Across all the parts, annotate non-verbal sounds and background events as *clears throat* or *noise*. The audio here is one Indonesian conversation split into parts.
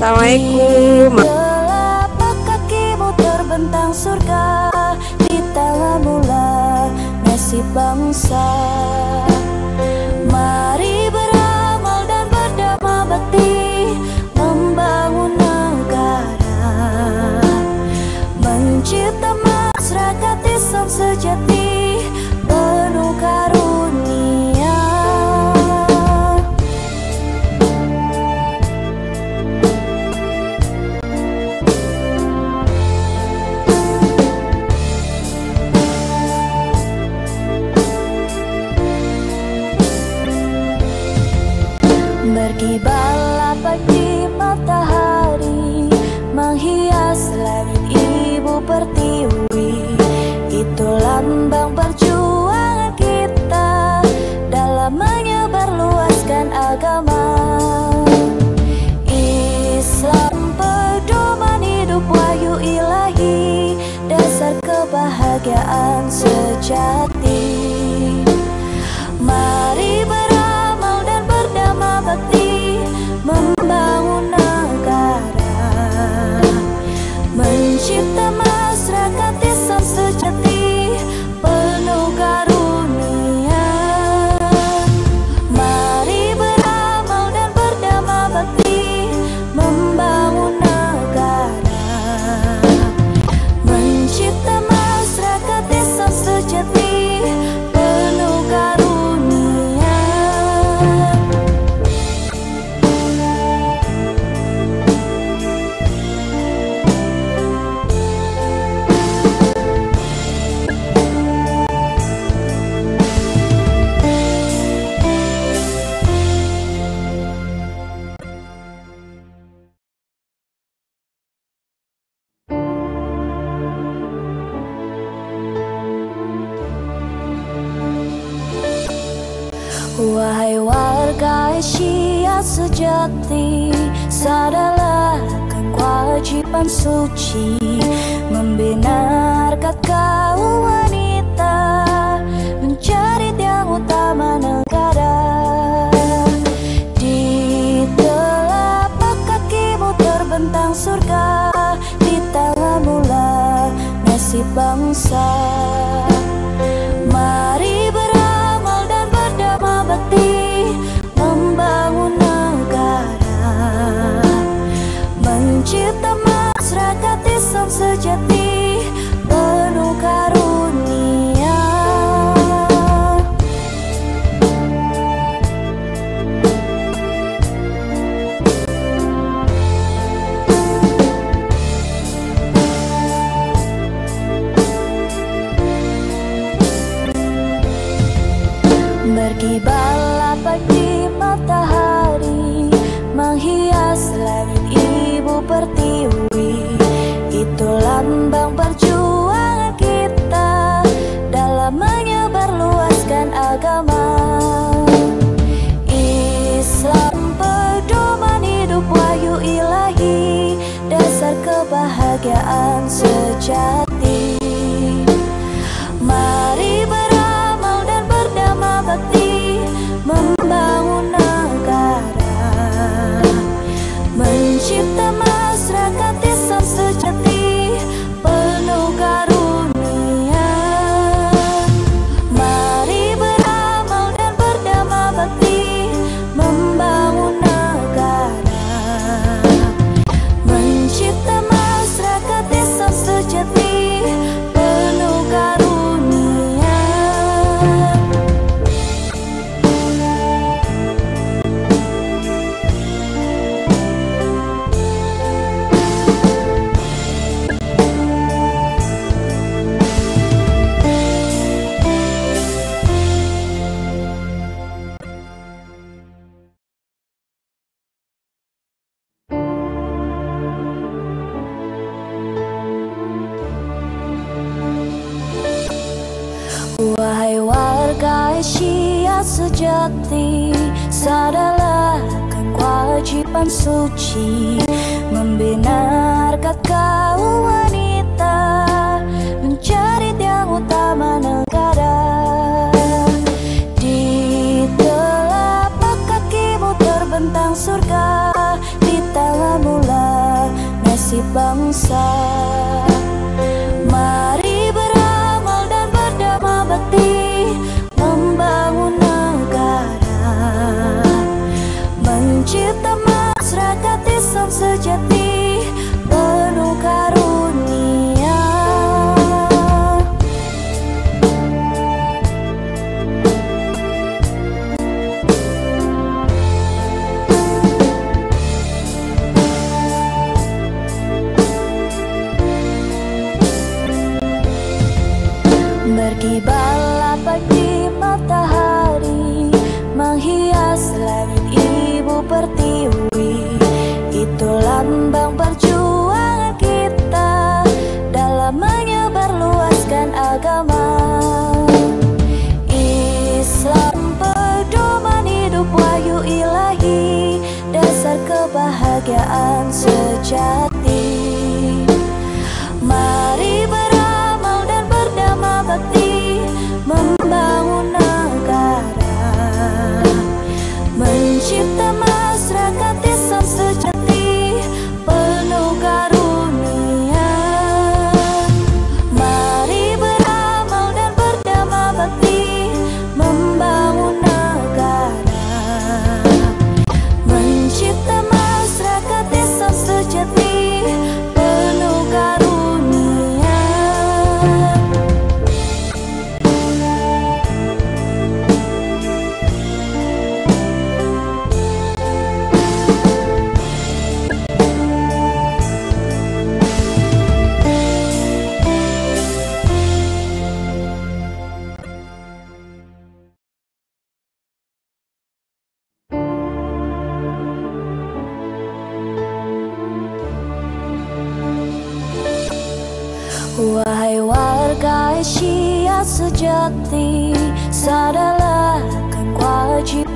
Assalamualaikum. Telapak kakimu terbentang surga? Di tanah mula nasib bangsa. Mari beramal dan berdama bakti Membangun negara. Mencipta masyarakat Islam sejati. dan sejati. suci membina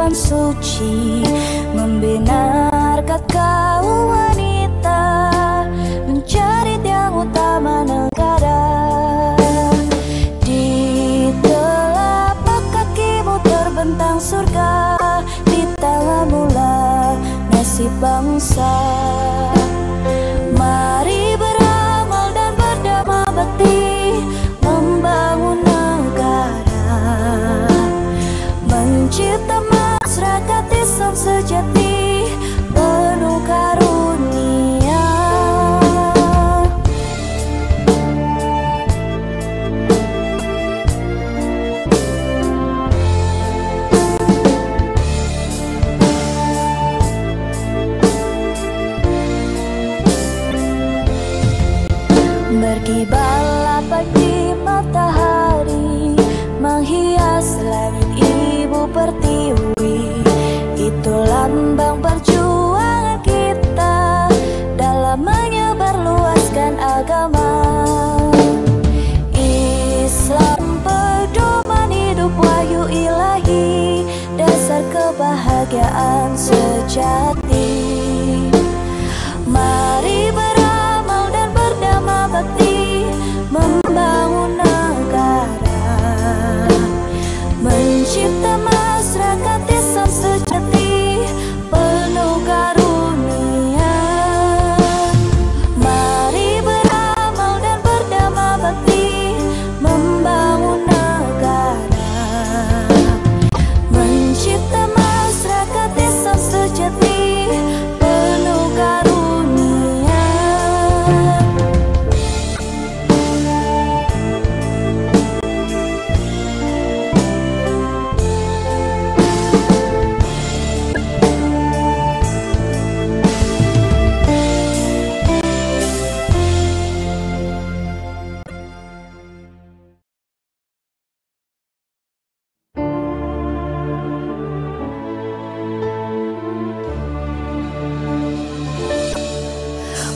hadapan suci Membenarkan kau wanita Mencari yang utama negara. Di telapak kakimu terbentang surga Di tanganmu lah nasib bangsa. sosok sejati.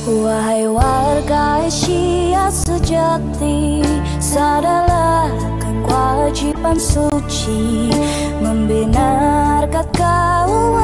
Wahai warga Asia sejati Sadarlah kewajiban suci membenarkan kau.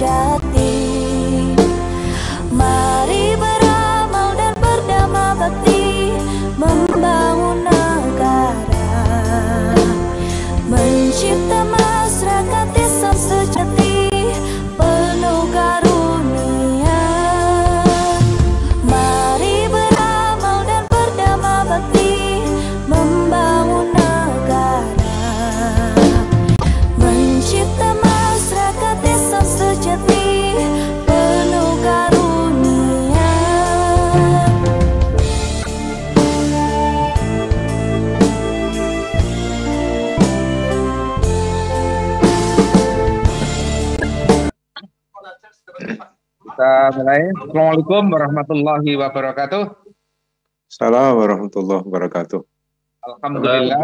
Sejati Kita mulai. Assalamualaikum warahmatullahi wabarakatuh. Assalamualaikum warahmatullahi wabarakatuh. Alhamdulillah.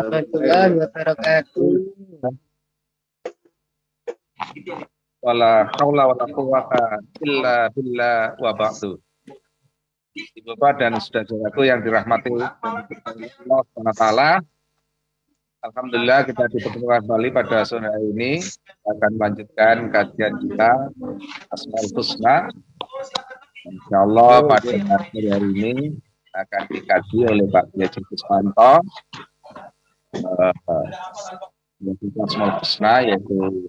Wala haula wala quwata illa billah wa ba'du. Ibu Bapak dan saudara-saudaraku yang dirahmati Allah SWT. Alhamdulillah kita dipertemukan kembali pada sore hari ini akan melanjutkan kajian kita Asmaul Husna. Insya Allah pada hari hari ini akan dikaji oleh Pak Kiai Kusmanto eh, yaitu Asmaul Husna yaitu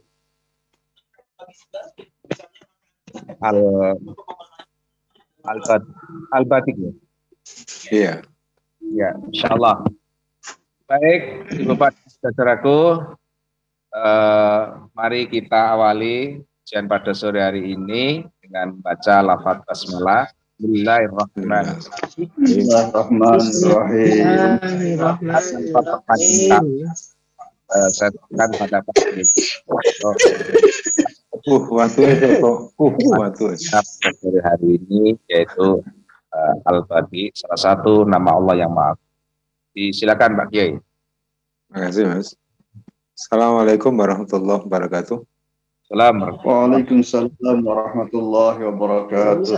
al al al batik ya. Iya, Ya, insya Allah. Baik, Ibu Bapak saudaraku, eh, mari kita awali ujian pada sore hari ini dengan baca lafaz basmalah. Bismillahirrahmanirrahim. Bismillahirrahmanirrahim. Eh, saya tekan pada Pak Kiai. Oh, uh, waktu itu kok, uh, waktu itu. kita pada sore hari ini yaitu eh, Al-Badi, salah satu nama Allah yang maaf. Disilakan Pak Kiai. Terima kasih Mas. Assalamualaikum warahmatullahi wabarakatuh. Salam. Waalaikumsalam warahmatullahi wabarakatuh.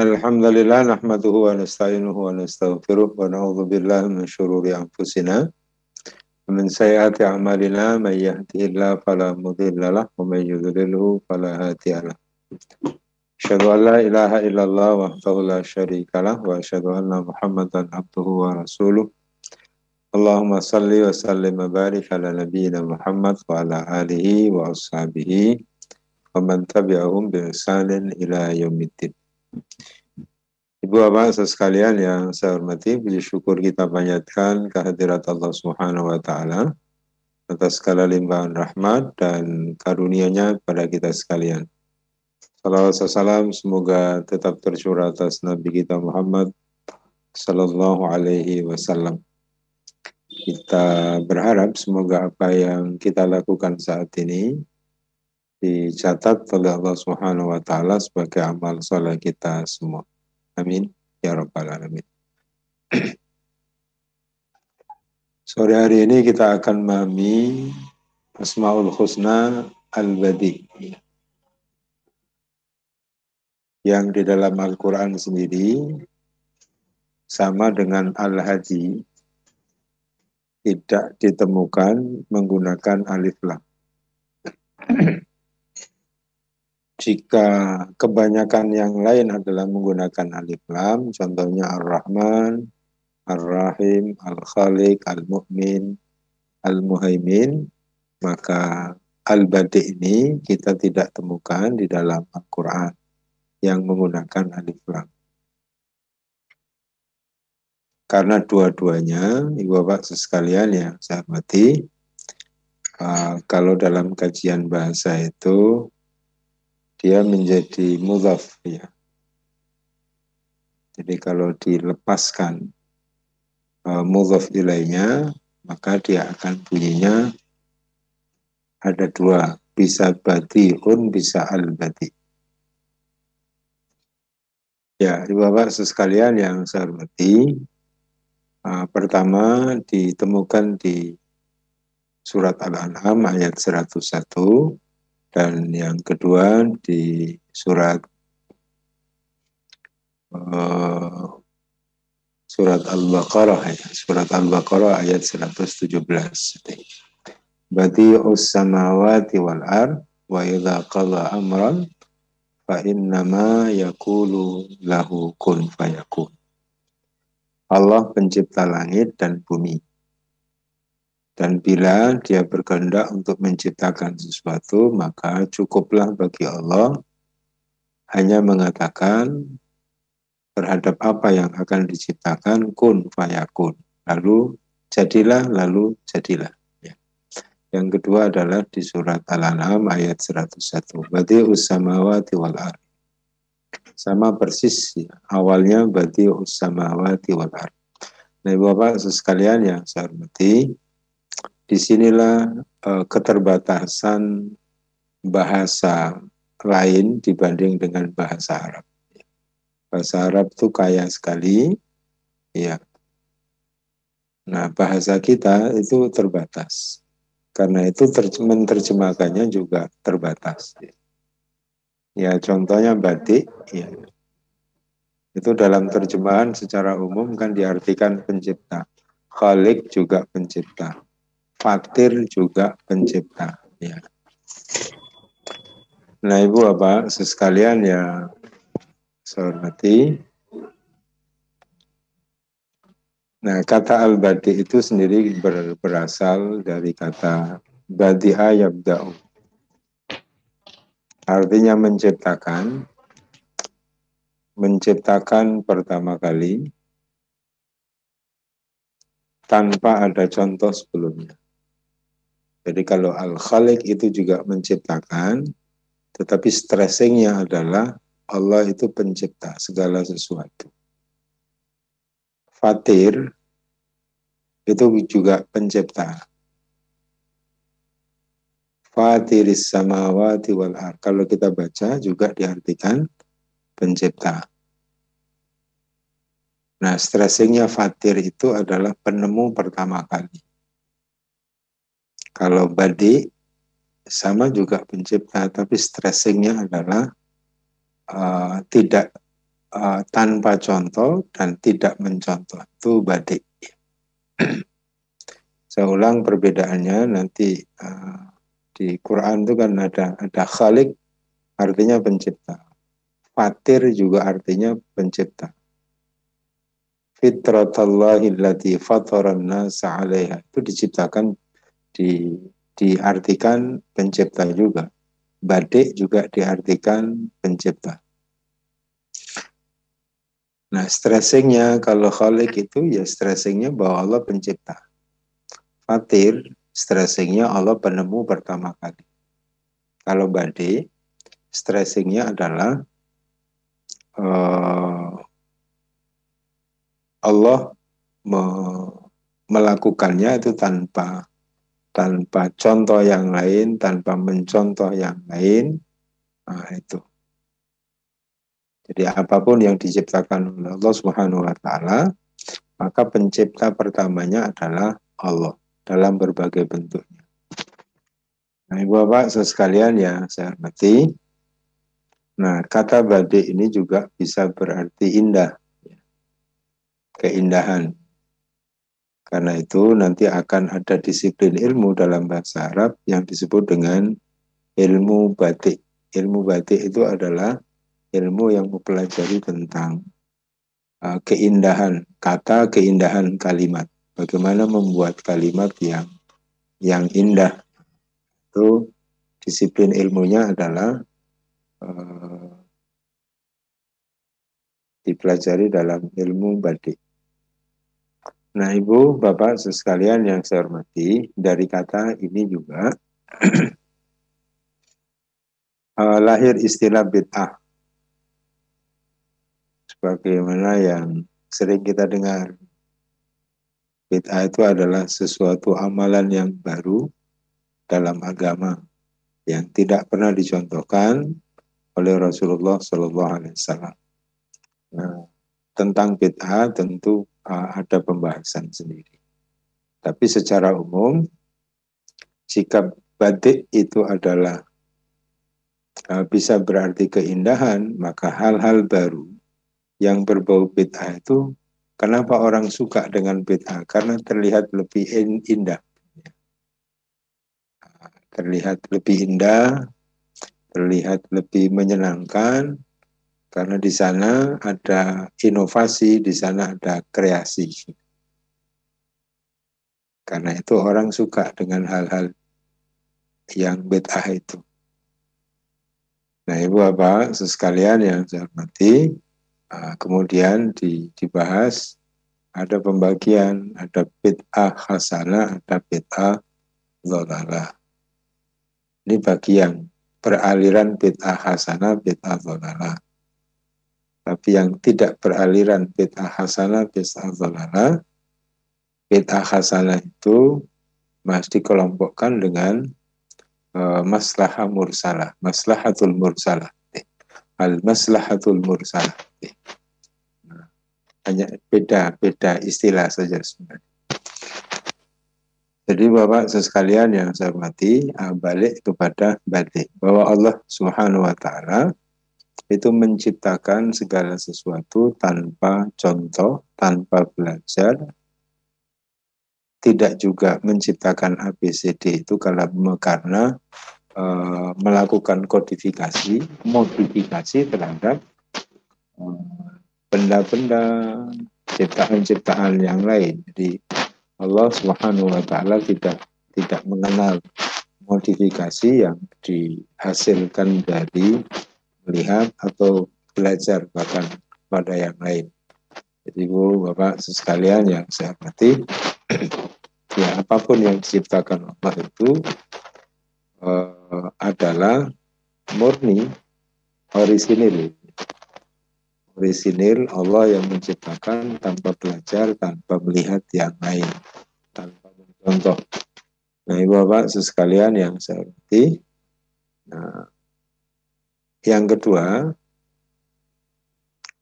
Alhamdulillah nahmaduhu wa nasta'inuhu wa nastaghfiruh wa na'udzu billahi min syururi anfusina wa min sayyiati a'malina may yahdihillahu fala mudilla lahu wa may yudlilhu fala hadiya lahu. Asyhadu an la ilaha illallah wahdahu la syarika lah wa asyhadu anna Allahumma salli wa sallim wa barik ala nabiyyina Muhammad wa ala alihi wa ashabihi wa man tabi'ahum bi ihsanin ila yaumiddin. Ibu Bapak sekalian yang saya hormati, puji syukur kita panjatkan kehadirat Allah Subhanahu wa taala atas segala limpahan rahmat dan karunia-Nya pada kita sekalian. Salawat salam semoga tetap tercurah atas Nabi kita Muhammad Sallallahu Alaihi Wasallam. Kita berharap semoga apa yang kita lakukan saat ini dicatat oleh Allah Subhanahu Wa Taala sebagai amal soleh kita semua. Amin ya rabbal alamin. *clears throat* Sore hari ini kita akan memahami Asmaul Husna Al-Badi yang di dalam Al-Quran sendiri sama dengan Al-Hadi tidak ditemukan menggunakan alif lam. *clears throat* Jika kebanyakan yang lain adalah menggunakan alif lam, contohnya Ar-Rahman, Ar-Rahim, Al-Khaliq, Al-Mu'min, Al-Muhaimin, maka Al-Badi ini kita tidak temukan di dalam Al-Quran yang menggunakan alif lam. Karena dua-duanya, Ibu Bapak sekalian yang saya hormati, uh, kalau dalam kajian bahasa itu dia menjadi mudhaf ya. Jadi kalau dilepaskan uh, mudhaf ilainya, maka dia akan bunyinya ada dua, bisa badiun, bisa al-badi. Ya, Ibu Bapak sekalian yang saya hormati, uh, pertama ditemukan di surat Al-An'am ayat 101 dan yang kedua di surat uh, surat Al-Baqarah ya, surat Al-Baqarah ayat 117. Badi'us samawati wal ar wa idza qala amran fa innama yakulu lahu kun fayakun. Allah pencipta langit dan bumi. Dan bila dia berkehendak untuk menciptakan sesuatu, maka cukuplah bagi Allah hanya mengatakan terhadap apa yang akan diciptakan kun fayakun. Lalu jadilah, lalu jadilah. Yang kedua adalah di surat Al-An'am ayat 101. Badi usamawati wal ar. Sama persis ya. awalnya badi usamawati wal. Nah, Bapak sekalian yang saya hormati, di sinilah uh, keterbatasan bahasa lain dibanding dengan bahasa Arab. Bahasa Arab itu kaya sekali, ya. Nah, bahasa kita itu terbatas karena itu menerjemahkannya juga terbatas. Ya contohnya batik, ya. itu dalam terjemahan secara umum kan diartikan pencipta. Khalik juga pencipta. Fatir juga pencipta. Ya. Nah ibu apa sekalian ya saya. Nah, kata al-badi itu sendiri ber, berasal dari kata badi'a yabda'u. Artinya menciptakan, menciptakan pertama kali tanpa ada contoh sebelumnya. Jadi kalau al-khalik itu juga menciptakan, tetapi stressingnya adalah Allah itu pencipta segala sesuatu. Fatir itu juga pencipta. Fatiris samawati wal ar. Kalau kita baca juga diartikan pencipta. Nah, stressingnya fatir itu adalah penemu pertama kali. Kalau badi sama juga pencipta, tapi stressingnya adalah uh, tidak uh, tanpa contoh dan tidak mencontoh itu badik. *clears throat* Saya ulang perbedaannya nanti uh, di Quran itu kan ada ada khalik artinya pencipta. Fatir juga artinya pencipta. Fitratallahi allati fataran nasa alaiha. Itu diciptakan di diartikan pencipta juga. Badik juga diartikan pencipta. Nah, stressingnya kalau khalik itu ya stressingnya bahwa Allah pencipta. Fatir, stressingnya Allah penemu pertama kali. Kalau badi, stressingnya adalah uh, Allah me melakukannya itu tanpa tanpa contoh yang lain, tanpa mencontoh yang lain. Nah, itu. Jadi apa pun yang diciptakan oleh Allah Subhanahu wa taala, maka pencipta pertamanya adalah Allah dalam berbagai bentuknya. Nah, Ibu Bapak sekalian ya saya hormati. Nah, kata badik ini juga bisa berarti indah. Keindahan. Karena itu nanti akan ada disiplin ilmu dalam bahasa Arab yang disebut dengan ilmu batik. Ilmu batik itu adalah ilmu yang mempelajari tentang uh, keindahan kata, keindahan kalimat. Bagaimana membuat kalimat yang yang indah. Itu disiplin ilmunya adalah uh, dipelajari dalam ilmu badik. Nah, Ibu, Bapak, sekalian yang saya hormati, dari kata ini juga uh, *clears throat* lahir istilah bid'ah sebagaimana yang sering kita dengar. Bid'ah itu adalah sesuatu amalan yang baru dalam agama yang tidak pernah dicontohkan oleh Rasulullah Shallallahu Alaihi Wasallam. tentang bid'ah tentu uh, ada pembahasan sendiri. Tapi secara umum sikap batik itu adalah uh, bisa berarti keindahan, maka hal-hal baru yang berbau bid'ah itu kenapa orang suka dengan bid'ah? Karena terlihat lebih indah. Terlihat lebih indah, terlihat lebih menyenangkan, karena di sana ada inovasi, di sana ada kreasi. Karena itu orang suka dengan hal-hal yang bid'ah itu. Nah, Ibu Bapak sekalian yang saya hormati, ah, kemudian dibahas ada pembagian, ada bid'ah hasanah, ada bid'ah dhalalah. Ini bagi yang beraliran bid'ah hasanah, bid'ah dhalalah. Tapi yang tidak beraliran bid'ah hasanah, bid'ah dhalalah, bid'ah hasanah itu masih dikelompokkan dengan uh, maslahah mursalah, maslahatul mursalah. Al maslahatul mursalah. Nah, hanya beda-beda istilah saja sebenarnya. Jadi Bapak sekalian yang saya hormati, uh, balik kepada batik bahwa Allah Subhanahu wa taala itu menciptakan segala sesuatu tanpa contoh, tanpa belajar, tidak juga menciptakan ABCD itu karena e, melakukan kodifikasi, modifikasi terhadap benda-benda ciptaan-ciptaan yang lain. Jadi Allah Subhanahu wa taala tidak tidak mengenal modifikasi yang dihasilkan dari melihat atau belajar bahkan pada yang lain. Jadi Bu, Bapak sekalian yang saya hormati, *clears throat* ya apa pun yang diciptakan Allah itu uh, adalah murni orisinil. Orisinil Allah yang menciptakan tanpa belajar, tanpa melihat yang lain, tanpa mencontoh. Nah, Ibu Bapak sekalian yang saya hormati, nah, yang kedua,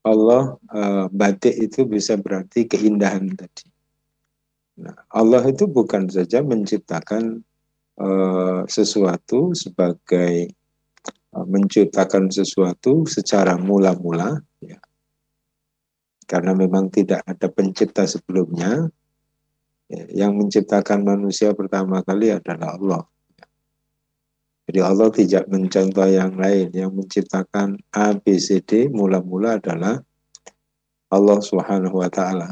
Allah uh, batik itu bisa berarti keindahan tadi. Nah, Allah itu bukan saja menciptakan uh, sesuatu sebagai uh, menciptakan sesuatu secara mula-mula, ya. karena memang tidak ada pencipta sebelumnya. Ya, yang menciptakan manusia pertama kali adalah Allah. Jadi Allah tidak mencontoh yang lain. Yang menciptakan A, B, C, D mula-mula adalah Allah taala.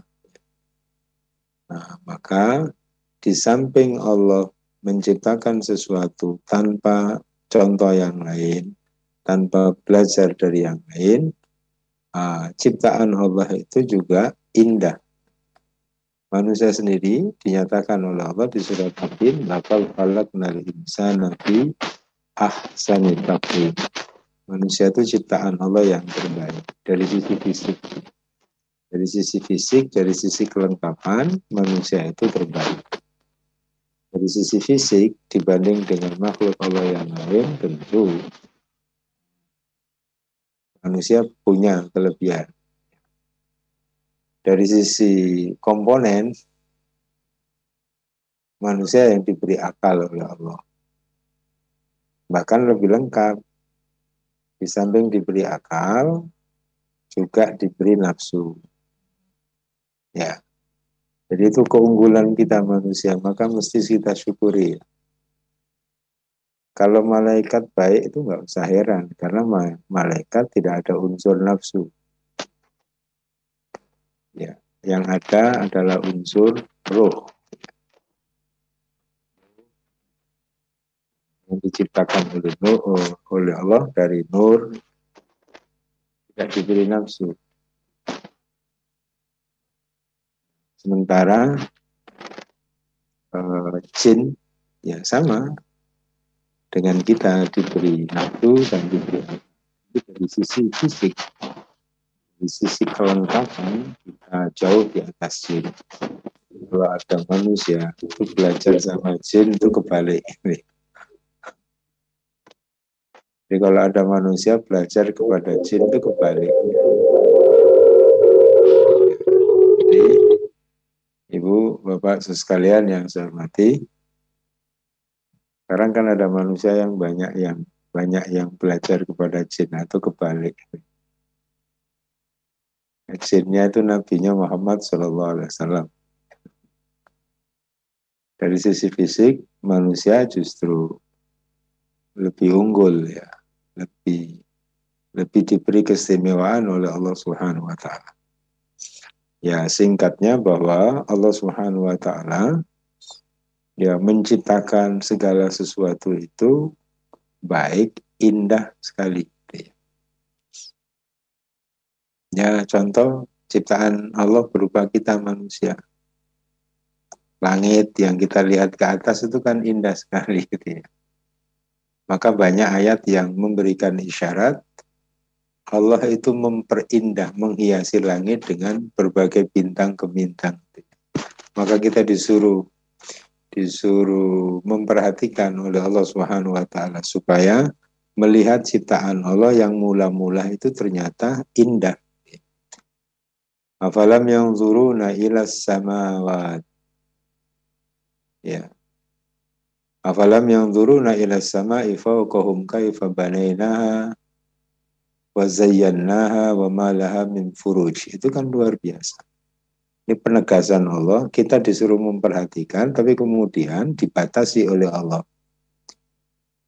Nah, maka di samping Allah menciptakan sesuatu tanpa contoh yang lain, tanpa belajar dari yang lain, uh, ciptaan Allah itu juga indah. Manusia sendiri dinyatakan oleh Allah di surat Al-Qadim, "Laqad khalaqnal insana fi ahsani taqwim. Manusia itu ciptaan Allah yang terbaik dari sisi fisik. Dari sisi fisik, dari sisi kelengkapan, manusia itu terbaik. Dari sisi fisik, dibanding dengan makhluk Allah yang lain, tentu manusia punya kelebihan. Dari sisi komponen, manusia yang diberi akal oleh Allah bahkan lebih lengkap. Di samping diberi akal, juga diberi nafsu. Ya. Jadi itu keunggulan kita manusia, maka mesti kita syukuri. Kalau malaikat baik itu nggak usah heran, karena malaikat tidak ada unsur nafsu. Ya, yang ada adalah unsur roh. yang diciptakan oleh oleh Allah dari nur tidak diberi nafsu. Sementara uh, jin ya sama. Dengan kita diberi nafsu dan diberi dari sisi fisik di sisi kelengkapan kita jauh di atas jin. Kalau ada manusia itu belajar sama jin itu kebalik. Jadi kalau ada manusia belajar kepada jin itu kebalik. Ibu, Bapak sekalian yang saya hormati, sekarang kan ada manusia yang banyak yang banyak yang belajar kepada jin atau kebalik. Jinnya itu nabinya Muhammad Shallallahu Alaihi Wasallam. Dari sisi fisik, manusia justru lebih unggul ya, lebih lebih diberi keistimewaan oleh Allah Subhanahu wa taala. Ya, singkatnya bahwa Allah Subhanahu wa taala ya menciptakan segala sesuatu itu baik, indah sekali. Ya, contoh ciptaan Allah berupa kita manusia. Langit yang kita lihat ke atas itu kan indah sekali gitu ya. Maka banyak ayat yang memberikan isyarat Allah itu memperindah, menghiasi langit dengan berbagai bintang ke bintang. Maka kita disuruh disuruh memperhatikan oleh Allah Subhanahu wa taala supaya melihat ciptaan Allah yang mula-mula itu ternyata indah. Afalam yang zuruna ila samawat. Ya. Afalam yang zuruna ila sama'i fawqahum kaifa banainaha wa zayyannaha wa ma min furuj. Itu kan luar biasa. Ini penegasan Allah, kita disuruh memperhatikan, tapi kemudian dibatasi oleh Allah.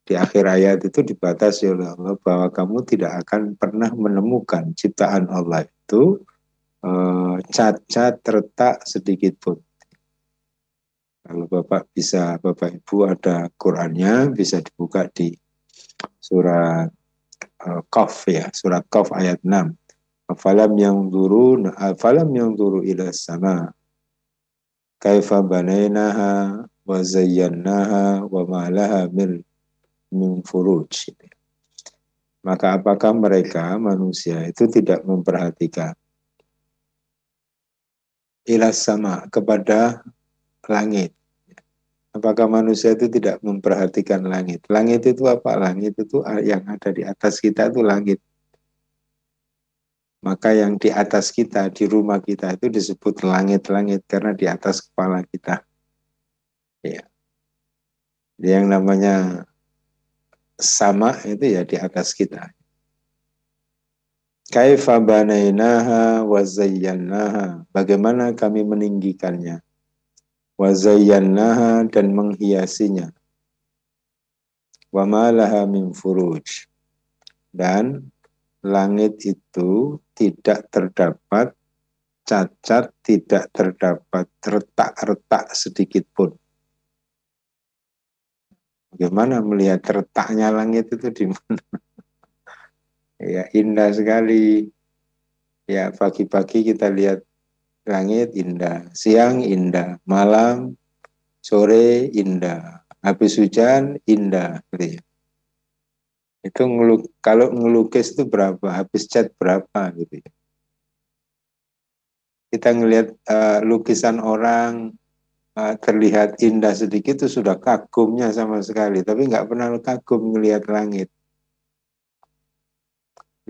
Di akhir ayat itu dibatasi oleh Allah bahwa kamu tidak akan pernah menemukan ciptaan Allah itu eh, cacat retak sedikit pun. Kalau Bapak bisa, Bapak Ibu ada Qurannya, bisa dibuka di surat Qaf ya, surat Qaf ayat 6 Afalam yang duru, afalam yang duru ila sama. Kaifa banainaha wa zayyannaha wa malaha min, min furuj. Maka apakah mereka manusia itu tidak memperhatikan ila sama kepada langit. Apakah manusia itu tidak memperhatikan langit? Langit itu apa? Langit itu yang ada di atas kita itu langit maka yang di atas kita, di rumah kita itu disebut langit-langit karena di atas kepala kita. Ya. Yang namanya sama itu ya di atas kita. Kaifa banainaha wa. Bagaimana kami meninggikannya. Wa dan menghiasinya. Wa malaha min furuj. Dan langit itu tidak terdapat cacat, tidak terdapat retak-retak sedikit pun. Bagaimana melihat retaknya langit itu di mana? *laughs* ya indah sekali. Ya pagi-pagi kita lihat langit indah, siang indah, malam, sore indah, habis hujan indah. Gitu itu ngeluk, kalau ngelukis itu berapa? Habis cat berapa gitu ya? Kita ngelihat uh, lukisan orang uh, terlihat indah sedikit itu sudah kagumnya sama sekali tapi nggak pernah kagum ngelihat langit.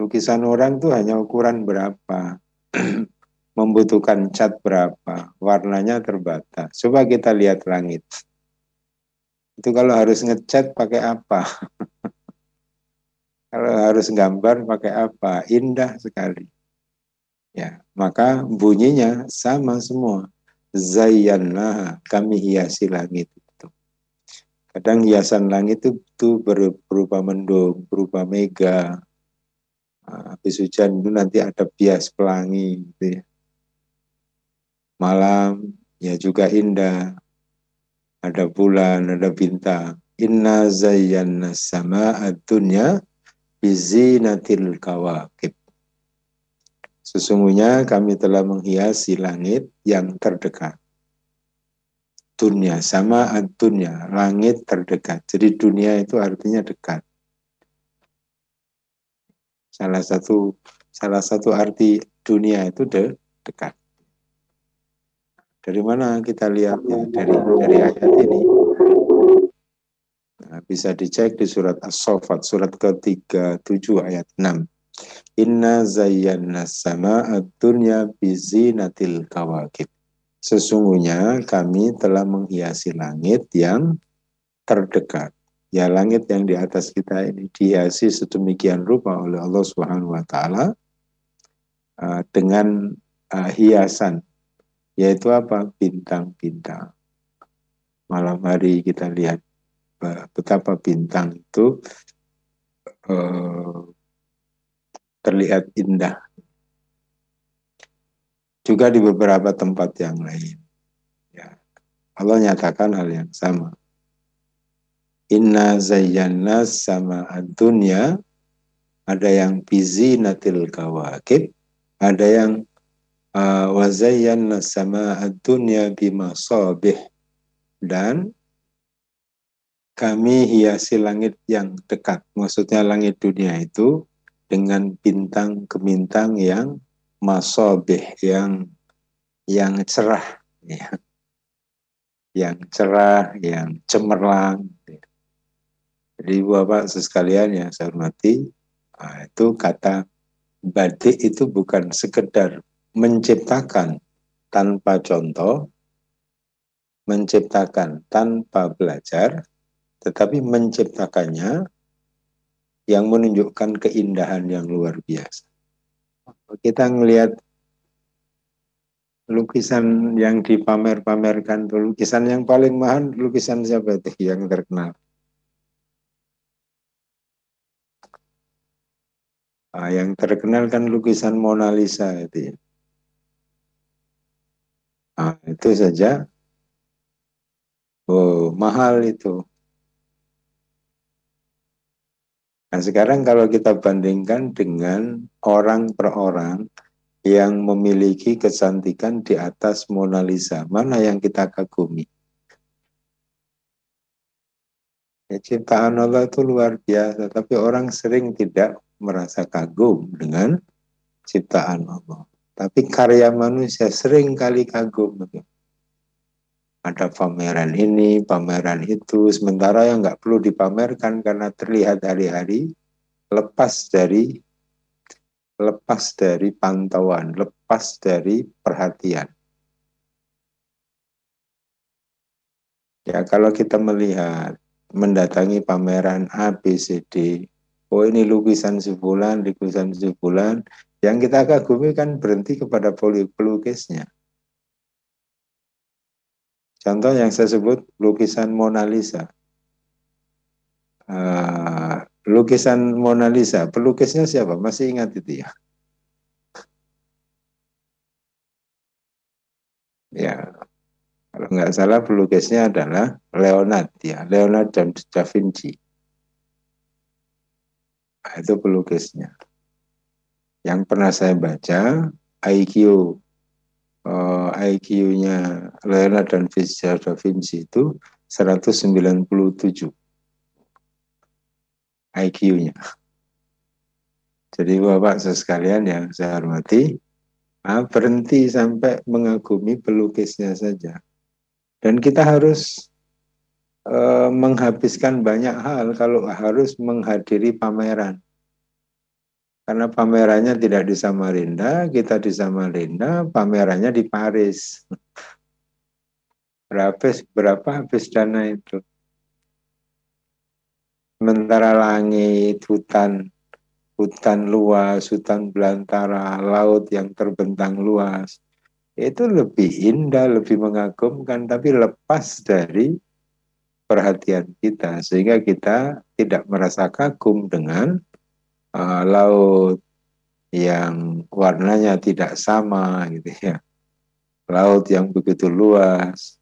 Lukisan orang tuh hanya ukuran berapa *clears throat* membutuhkan cat berapa warnanya terbatas coba kita lihat langit itu kalau harus ngecat pakai apa *laughs* Kalau harus gambar pakai apa? Indah sekali. Ya, maka bunyinya sama semua. Zayyannah, kami hiasi langit itu. Kadang hiasan langit itu, itu berupa mendung, berupa mega. Nah, habis hujan itu nanti ada bias pelangi gitu ya. Malam ya juga indah. Ada bulan, ada bintang. Inna zayyana sama dunya bizinatil kawakib. Sesungguhnya kami telah menghiasi langit yang terdekat. Dunia sama dunia, langit terdekat. Jadi dunia itu artinya dekat. Salah satu salah satu arti dunia itu de, dekat. Dari mana kita lihatnya? Dari dari ayat ini. Nah, bisa dicek di surat As-Sofat, surat ke-37 ayat 6. Inna zayyana sama dunya bizinatil kawakib. Sesungguhnya kami telah menghiasi langit yang terdekat. Ya langit yang di atas kita ini dihiasi sedemikian rupa oleh Allah Subhanahu wa taala uh, dengan uh, hiasan yaitu apa? bintang-bintang. Malam hari kita lihat uh, betapa bintang itu uh, terlihat indah juga di beberapa tempat yang lain. Ya. Allah nyatakan hal yang sama. Inna zayyana sama dunya ada yang bizinatil kawakib, ada yang uh, wazayyana sama dunya dan kami hiasi langit yang dekat. Maksudnya langit dunia itu dengan bintang kemintang yang masobih yang yang cerah ya. yang cerah yang cemerlang jadi bapak sekalian yang saya hormati nah, itu kata badik itu bukan sekedar menciptakan tanpa contoh menciptakan tanpa belajar tetapi menciptakannya yang menunjukkan keindahan yang luar biasa kita ngelihat lukisan yang dipamer-pamerkan lukisan yang paling mahal lukisan siapa itu yang terkenal nah, yang terkenal kan lukisan Mona Lisa itu ya. Nah, itu saja oh mahal itu Nah sekarang kalau kita bandingkan dengan orang per orang yang memiliki kecantikan di atas Mona Lisa, mana yang kita kagumi? Ya, ciptaan Allah itu luar biasa, tapi orang sering tidak merasa kagum dengan ciptaan Allah. Tapi karya manusia sering kali kagum. Ada pameran ini, pameran itu, sementara yang nggak perlu dipamerkan karena terlihat hari-hari, lepas dari lepas dari pantauan, lepas dari perhatian. Ya, kalau kita melihat mendatangi pameran A, B, C, D, oh ini lukisan sebulan, lukisan sebulan, yang kita kagumi kan berhenti kepada pelukisnya. Contoh yang saya sebut lukisan Mona Lisa. Uh, lukisan Mona Lisa, pelukisnya siapa? Masih ingat itu ya? Ya, kalau nggak salah pelukisnya adalah Leonard ya, Leonard da Vinci. Itu pelukisnya. Yang pernah saya baca, IQ uh, eh, IQ-nya Leonard dan da Vinci itu 197 IQ-nya. Jadi Bapak sekalian yang saya hormati, ah, berhenti sampai mengagumi pelukisnya saja. Dan kita harus eh, menghabiskan banyak hal kalau harus menghadiri pameran. Karena pamerannya tidak di Samarinda, kita di Samarinda, pamerannya di Paris. Berapa, berapa habis dana itu? Sementara langit, hutan, hutan luas, hutan belantara, laut yang terbentang luas, itu lebih indah, lebih mengagumkan, tapi lepas dari perhatian kita, sehingga kita tidak merasa kagum dengan uh, laut yang warnanya tidak sama, gitu ya, laut yang begitu luas,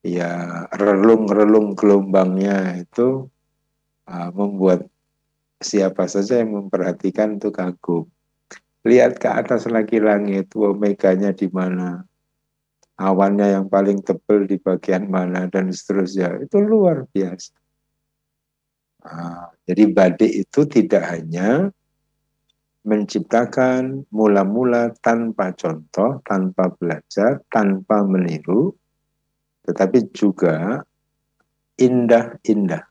ya relung-relung gelombangnya itu uh, membuat siapa saja yang memperhatikan itu kagum. Lihat ke atas lagi langit, omeganya di mana, awannya yang paling tebal di bagian mana, dan seterusnya. Itu luar biasa. Nah, jadi badik itu tidak hanya menciptakan mula-mula tanpa contoh, tanpa belajar, tanpa meniru, tetapi juga indah-indah.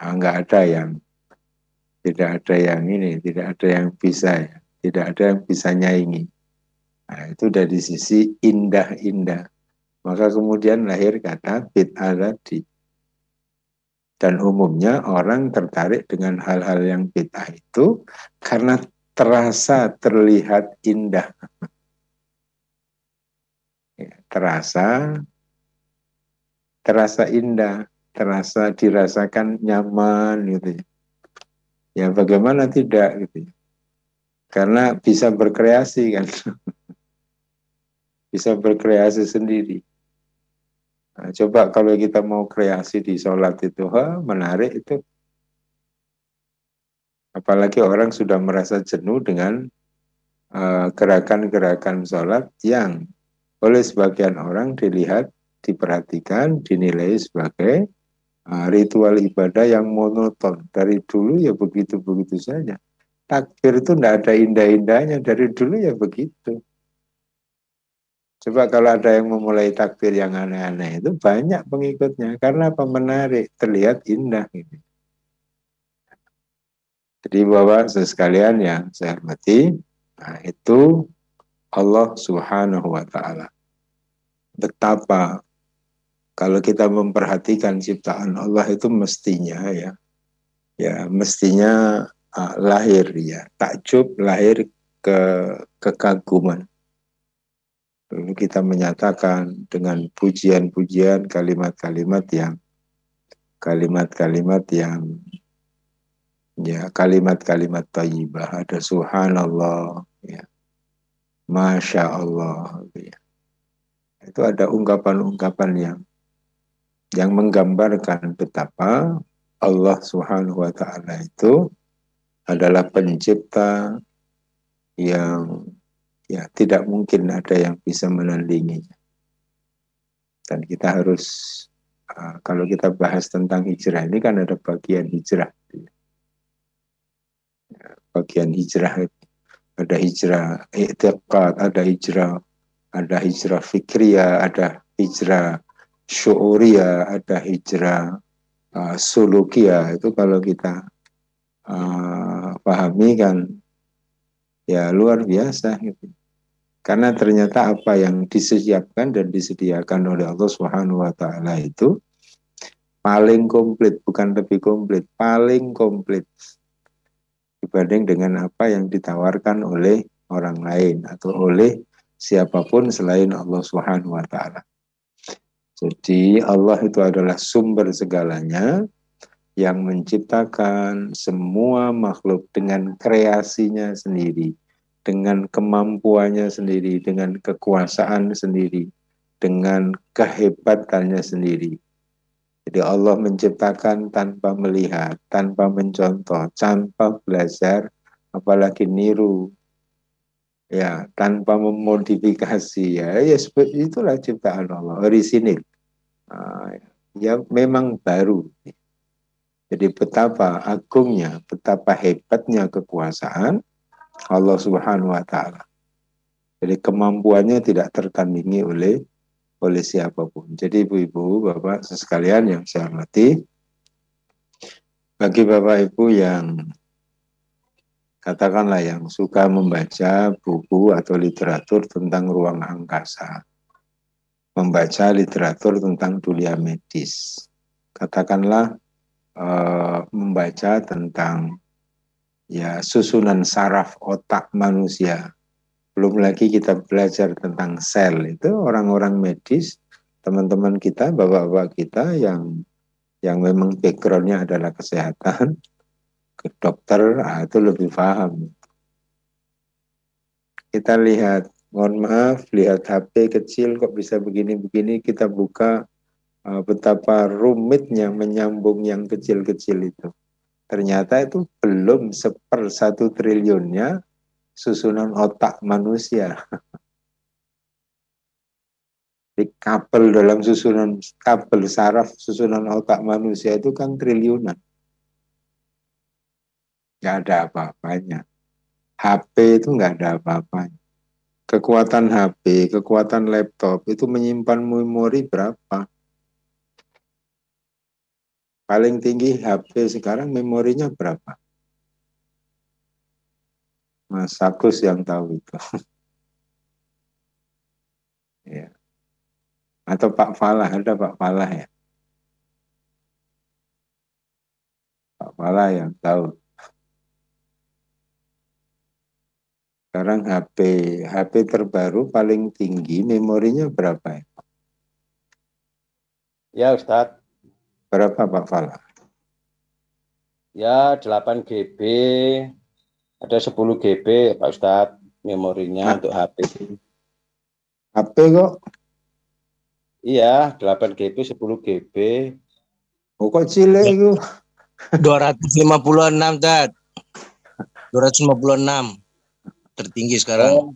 Nah, ada yang Tidak ada yang ini, tidak ada yang bisa ya. Tidak ada yang bisa nyaingi. Nah, itu dari sisi indah-indah. Maka kemudian lahir kata bid'ah tadi. Dan umumnya orang tertarik dengan hal-hal yang bid'ah itu karena terasa terlihat indah. Ya, terasa terasa indah, terasa dirasakan nyaman gitu ya. Ya bagaimana tidak gitu ya. Karena bisa berkreasi kan. *laughs* bisa berkreasi sendiri. Nah, coba kalau kita mau kreasi di sholat itu, ha, menarik itu. Apalagi orang sudah merasa jenuh dengan eh, gerakan-gerakan uh, sholat yang oleh sebagian orang dilihat, diperhatikan, dinilai sebagai uh, ritual ibadah yang monoton. Dari dulu ya begitu-begitu saja. Takbir itu tidak ada indah-indahnya, dari dulu ya begitu. Coba kalau ada yang memulai takbir yang aneh-aneh itu banyak pengikutnya. Karena apa? Menarik, terlihat indah gitu. Jadi bahwa sekalian yang saya hormati, nah itu Allah Subhanahu wa taala. Betapa kalau kita memperhatikan ciptaan Allah itu mestinya ya. Ya mestinya uh, lahir ya. Takjub lahir ke kekaguman Kita menyatakan dengan pujian-pujian kalimat-kalimat yang kalimat-kalimat yang ya kalimat-kalimat tayyibah ada subhanallah ya masya Allah ya. itu ada ungkapan-ungkapan yang yang menggambarkan betapa Allah Subhanahu wa taala itu adalah pencipta yang ya tidak mungkin ada yang bisa menandinginya. Dan kita harus uh, kalau kita bahas tentang hijrah ini kan ada bagian hijrah. Ya, bagian hijrah ada hijrah i'tiqad, ada hijrah ada hijrah fikriyah, ada hijrah syu'uriyah, ada hijrah uh, sulukiyah. Itu kalau kita uh, pahami kan ya luar biasa gitu. Karena ternyata apa yang disiapkan dan disediakan oleh Allah Subhanahu wa taala itu paling komplit, bukan lebih komplit, paling komplit dibanding dengan apa yang ditawarkan oleh orang lain atau oleh siapa pun selain Allah Subhanahu wa taala. Jadi Allah itu adalah sumber segalanya yang menciptakan semua makhluk dengan kreasinya sendiri dengan kemampuannya sendiri, dengan kekuasaan sendiri, dengan kehebatannya sendiri. Jadi Allah menciptakan tanpa melihat, tanpa mencontoh, tanpa belajar, apalagi niru, ya tanpa memodifikasi ya, ya itulah ciptaan Allah, orisinil. Nah, ya memang baru. Jadi betapa agungnya, betapa hebatnya kekuasaan, Allah Subhanahu wa taala. Jadi kemampuannya tidak tertandingi oleh oleh siapa pun. Jadi ibu-ibu, bapak sekalian yang saya hormati, bagi bapak ibu yang katakanlah yang suka membaca buku atau literatur tentang ruang angkasa, membaca literatur tentang dunia medis, katakanlah uh, membaca tentang ya susunan saraf otak manusia. Belum lagi kita belajar tentang sel itu orang-orang medis, teman-teman kita, bapak-bapak kita yang yang memang backgroundnya adalah kesehatan, ke dokter ah, itu lebih paham. Kita lihat, mohon maaf, lihat HP kecil kok bisa begini-begini, kita buka uh, betapa rumitnya menyambung yang kecil-kecil itu ternyata itu belum seper satu triliunnya susunan otak manusia. *laughs* Di kabel dalam susunan kabel saraf susunan otak manusia itu kan triliunan. Nggak ada apa-apanya. HP itu nggak ada apa-apanya. Kekuatan HP, kekuatan laptop itu menyimpan memori berapa? Paling tinggi HP sekarang memorinya berapa? Mas Agus yang tahu itu. *laughs* ya. Atau Pak Falah, ada Pak Falah ya? Pak Falah yang tahu. Sekarang HP HP terbaru paling tinggi memorinya berapa ya? Ya Ustadz, Berapa Pak Fala? ya 8 GB, ada 10 GB Pak Ustadz memorinya Nah. untuk HP. HP kok? Iya, 8 GB, 10 GB. Oh, kok cilik itu? 256 Dad. 256. Tertinggi sekarang.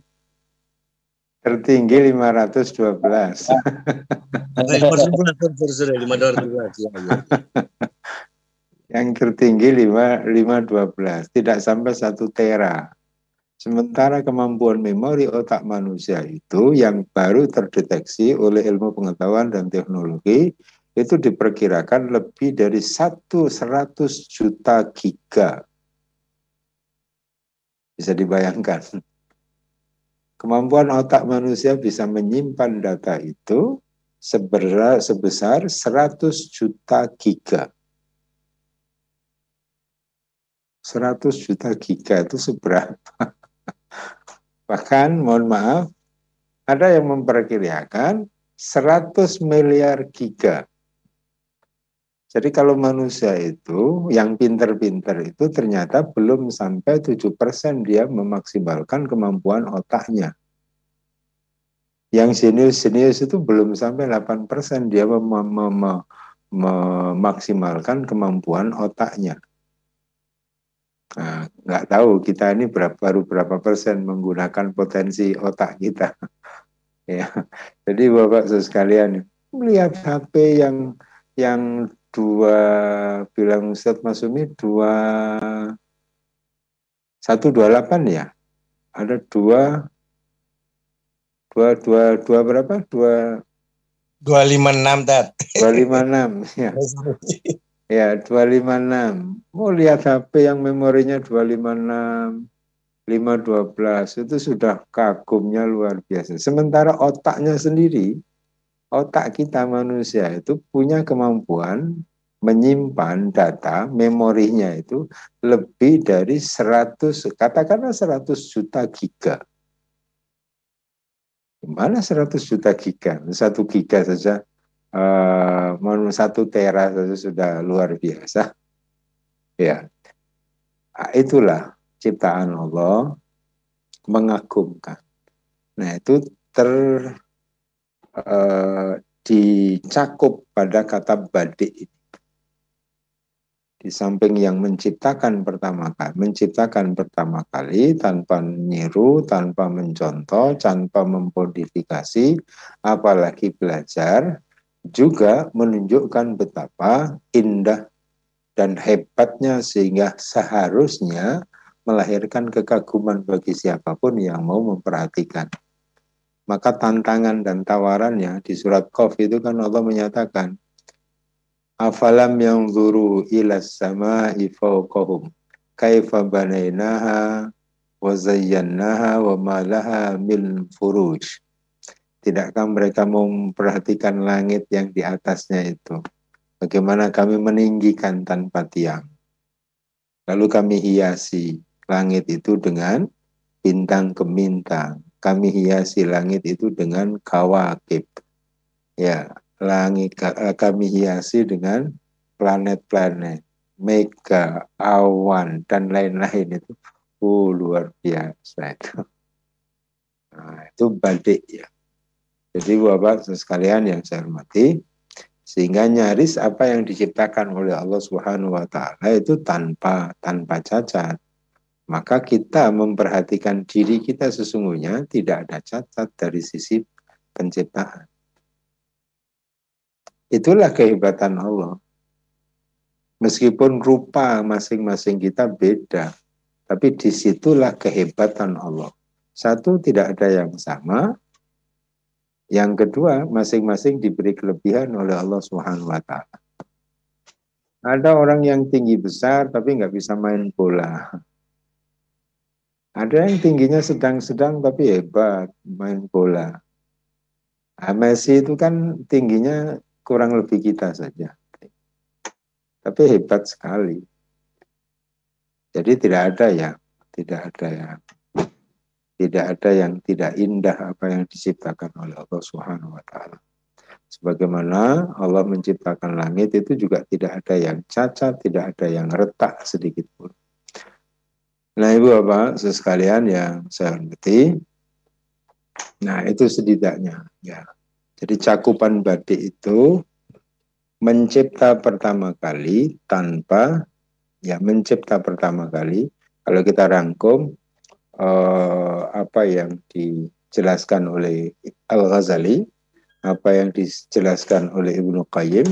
Tertinggi 512. Ada 512 sudah 512 ya. ya. Yang tertinggi 5, 512. Tidak sampai 1 tera. Sementara kemampuan memori otak manusia itu yang baru terdeteksi oleh ilmu pengetahuan dan teknologi itu diperkirakan lebih dari 1 100 juta giga. Bisa dibayangkan. Kemampuan otak manusia bisa menyimpan data itu sebera- sebesar 100 juta giga. 100 juta giga itu seberapa? *laughs* Bahkan mohon maaf, ada yang memperkirakan 100 miliar giga. Jadi kalau manusia itu yang pinter-pinter itu ternyata belum sampai 7% dia memaksimalkan kemampuan otaknya. Yang jenius-jenius itu belum sampai 8% dia mem- mem- mem- memaksimalkan kemampuan otaknya. Nah, tahu kita ini berapa, baru berapa persen menggunakan potensi otak kita. *laughs* ya, jadi bapak sekalian melihat HP yang yang dua bilang Ustadz Masumi dua satu dua delapan ya, ada dua dua dua dua berapa dua 256 Dad. dua lima enam ya. *laughs* Ya, 256. Mau lihat HP yang memorinya 256, 512 itu sudah kagumnya luar biasa. Sementara otaknya sendiri, otak kita manusia itu punya kemampuan menyimpan data, memorinya itu lebih dari 100, katakanlah 100 juta giga. Gimana 100 juta giga? Satu giga saja eh satu tera saja sudah luar biasa. Ya, Ah, itulah ciptaan Allah mengagumkan. Nah itu ter eh, dicakup pada kata badik ini. Di samping yang menciptakan pertama kali, menciptakan pertama kali tanpa niru, tanpa mencontoh, tanpa memodifikasi, apalagi belajar, juga menunjukkan betapa indah dan hebatnya sehingga seharusnya melahirkan kekaguman bagi siapa pun yang mau memperhatikan. Maka tantangan dan tawarannya di surat Qaf itu kan Allah menyatakan afalam yang zuru ilas sama fawqahum kaifa banainaha wa zayyannaha wa malaha min furuj Tidakkah mereka memperhatikan langit yang di atasnya itu? Bagaimana kami meninggikan tanpa tiang. Lalu kami hiasi langit itu dengan bintang kemintang. Kami hiasi langit itu dengan kawakib. Ya, langit ka- kami hiasi dengan planet-planet, mega, awan, dan lain-lain itu. Oh, luar biasa itu. Nah, itu badik ya. Jadi Bapak sekalian yang saya hormati, sehingga nyaris apa yang diciptakan oleh Allah Subhanahu wa taala itu tanpa tanpa cacat. Maka kita memperhatikan diri kita sesungguhnya tidak ada cacat dari sisi penciptaan. Itulah kehebatan Allah. Meskipun rupa masing-masing kita beda, tapi di situlah kehebatan Allah. Satu, tidak ada yang sama, yang kedua, masing-masing diberi kelebihan oleh Allah Subhanahu wa taala. Ada orang yang tinggi besar tapi nggak bisa main bola. Ada yang tingginya sedang-sedang tapi hebat main bola. Nah, Messi itu kan tingginya kurang lebih kita saja. Tapi hebat sekali. Jadi tidak ada ya, tidak ada ya, tidak ada yang tidak indah apa yang diciptakan oleh Allah Subhanahu wa taala. Sebagaimana Allah menciptakan langit itu juga tidak ada yang cacat, tidak ada yang retak sedikit pun. Nah, Ibu Bapak sekalian yang saya hormati, nah itu setidaknya ya. Jadi cakupan badik itu mencipta pertama kali tanpa ya mencipta pertama kali kalau kita rangkum eh, apa yang dijelaskan oleh Al Ghazali apa yang dijelaskan oleh Ibnu Qayyim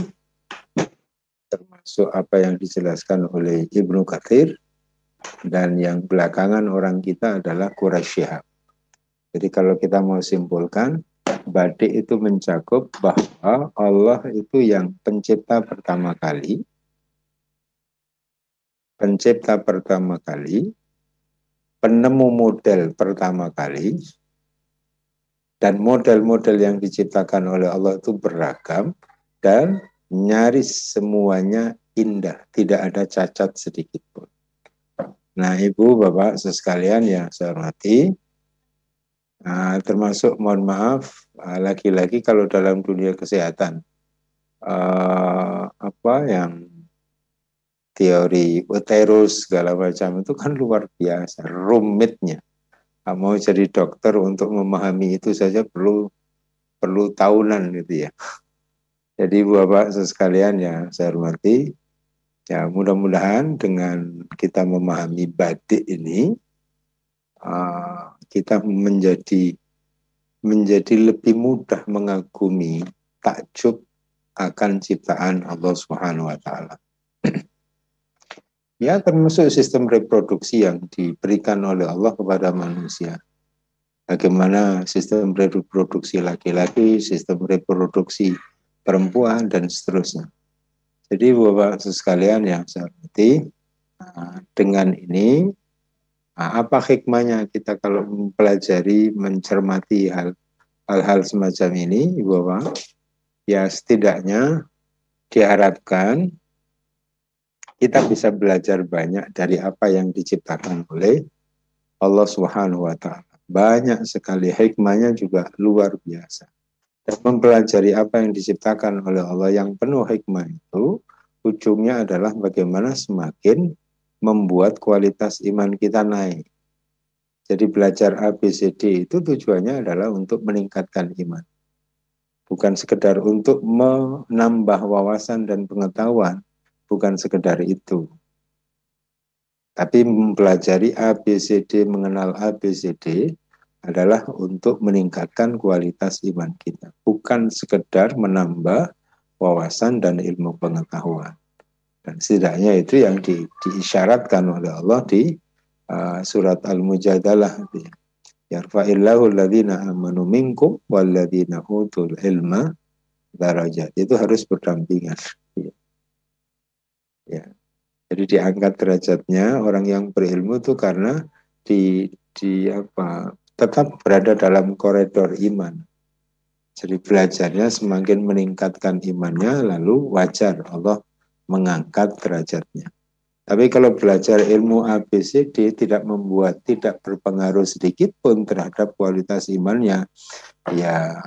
termasuk apa yang dijelaskan oleh Ibnu Katsir dan yang belakangan orang kita adalah Quraisy Jadi kalau kita mau simpulkan, badik itu mencakup bahwa Allah itu yang pencipta pertama kali, pencipta pertama kali, penemu model pertama kali, dan model-model yang diciptakan oleh Allah itu beragam dan nyaris semuanya indah, tidak ada cacat sedikit pun. Nah, Ibu, Bapak, sekalian yang saya hormati, nah, termasuk mohon maaf, ah, lagi-lagi kalau dalam dunia kesehatan, uh, apa yang teori uterus segala macam itu kan luar biasa, rumitnya. Nah, mau jadi dokter untuk memahami itu saja perlu perlu tahunan gitu ya. Jadi Bapak sekalian yang saya hormati, Ya, mudah-mudahan dengan kita memahami batik ini, uh, kita menjadi menjadi lebih mudah mengagumi takjub akan ciptaan Allah Subhanahu wa taala. *clears throat* ya, termasuk sistem reproduksi yang diberikan oleh Allah kepada manusia. Bagaimana sistem reproduksi laki-laki, sistem reproduksi perempuan dan seterusnya. Jadi Bapak sekalian yang saya hormati, nah, dengan ini nah, apa hikmahnya kita kalau mempelajari, mencermati hal hal-hal semacam ini, Ibu Bapak? Ya setidaknya diharapkan kita bisa belajar banyak dari apa yang diciptakan oleh Allah Subhanahu wa taala. Banyak sekali hikmahnya juga luar biasa dan mempelajari apa yang diciptakan oleh Allah yang penuh hikmah itu, ujungnya adalah bagaimana semakin membuat kualitas iman kita naik. Jadi belajar ABCD itu tujuannya adalah untuk meningkatkan iman. Bukan sekedar untuk menambah wawasan dan pengetahuan, bukan sekedar itu. Tapi mempelajari ABCD, mengenal ABCD, adalah untuk meningkatkan kualitas iman kita, bukan sekedar menambah wawasan dan ilmu pengetahuan. Dan setidaknya itu yang di, diisyaratkan oleh Allah di uh, surat Al-Mujadalah. Yarfa'illahu alladhina amanu minkum walladhina utul ilma darajat. Itu harus berdampingan. Ya. Jadi diangkat derajatnya orang yang berilmu itu karena di di apa tetap berada dalam koridor iman. Jadi belajarnya semakin meningkatkan imannya, lalu wajar Allah mengangkat derajatnya. Tapi kalau belajar ilmu ABCD tidak membuat, tidak berpengaruh sedikit pun terhadap kualitas imannya, ya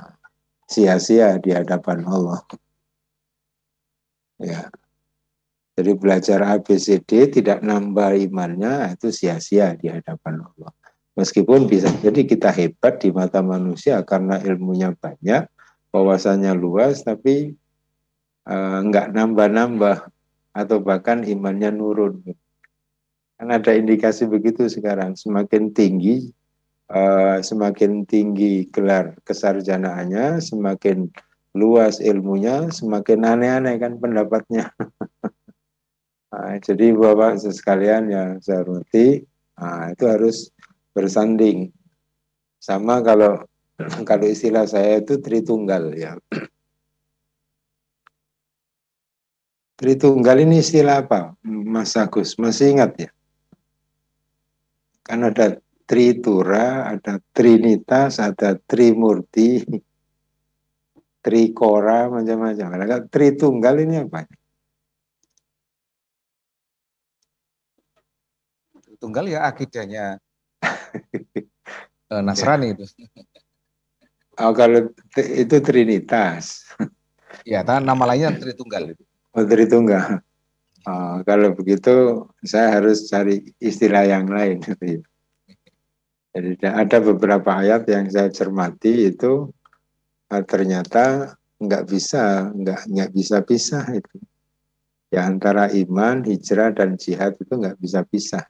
sia-sia di hadapan Allah. Ya. Jadi belajar ABCD tidak nambah imannya, itu sia-sia di hadapan Allah. Meskipun bisa jadi kita hebat di mata manusia karena ilmunya banyak, wawasannya luas, tapi uh, nggak nambah-nambah atau bahkan imannya nurun. Kan ada indikasi begitu sekarang, semakin tinggi, uh, semakin tinggi gelar kesarjanaannya, semakin luas ilmunya, semakin aneh-aneh kan pendapatnya. *laughs* nah, jadi bapak sekalian yang saya hormati, nah, itu harus bersanding. Sama kalau *clears throat* kalau istilah saya itu tritunggal ya. *clears throat* Tritunggal ini istilah apa? Mas Agus, masih ingat ya? Kan ada tritura, ada trinitas, ada trimurti, *laughs* trikora, macam-macam. Ada tritunggal ini apa? Tunggal ya akidahnya *laughs* eh, Nasrani itu. *laughs* Oh, kalau itu trinitas. *laughs* Ya, nama lainnya Tritunggal itu. Oh, Tritunggal. Oh, kalau begitu saya harus cari istilah yang lain. Jadi ada beberapa ayat yang saya cermati itu eh, ternyata nggak bisa, nggak nggak bisa pisah itu. Ya antara iman, hijrah dan jihad itu nggak bisa pisah.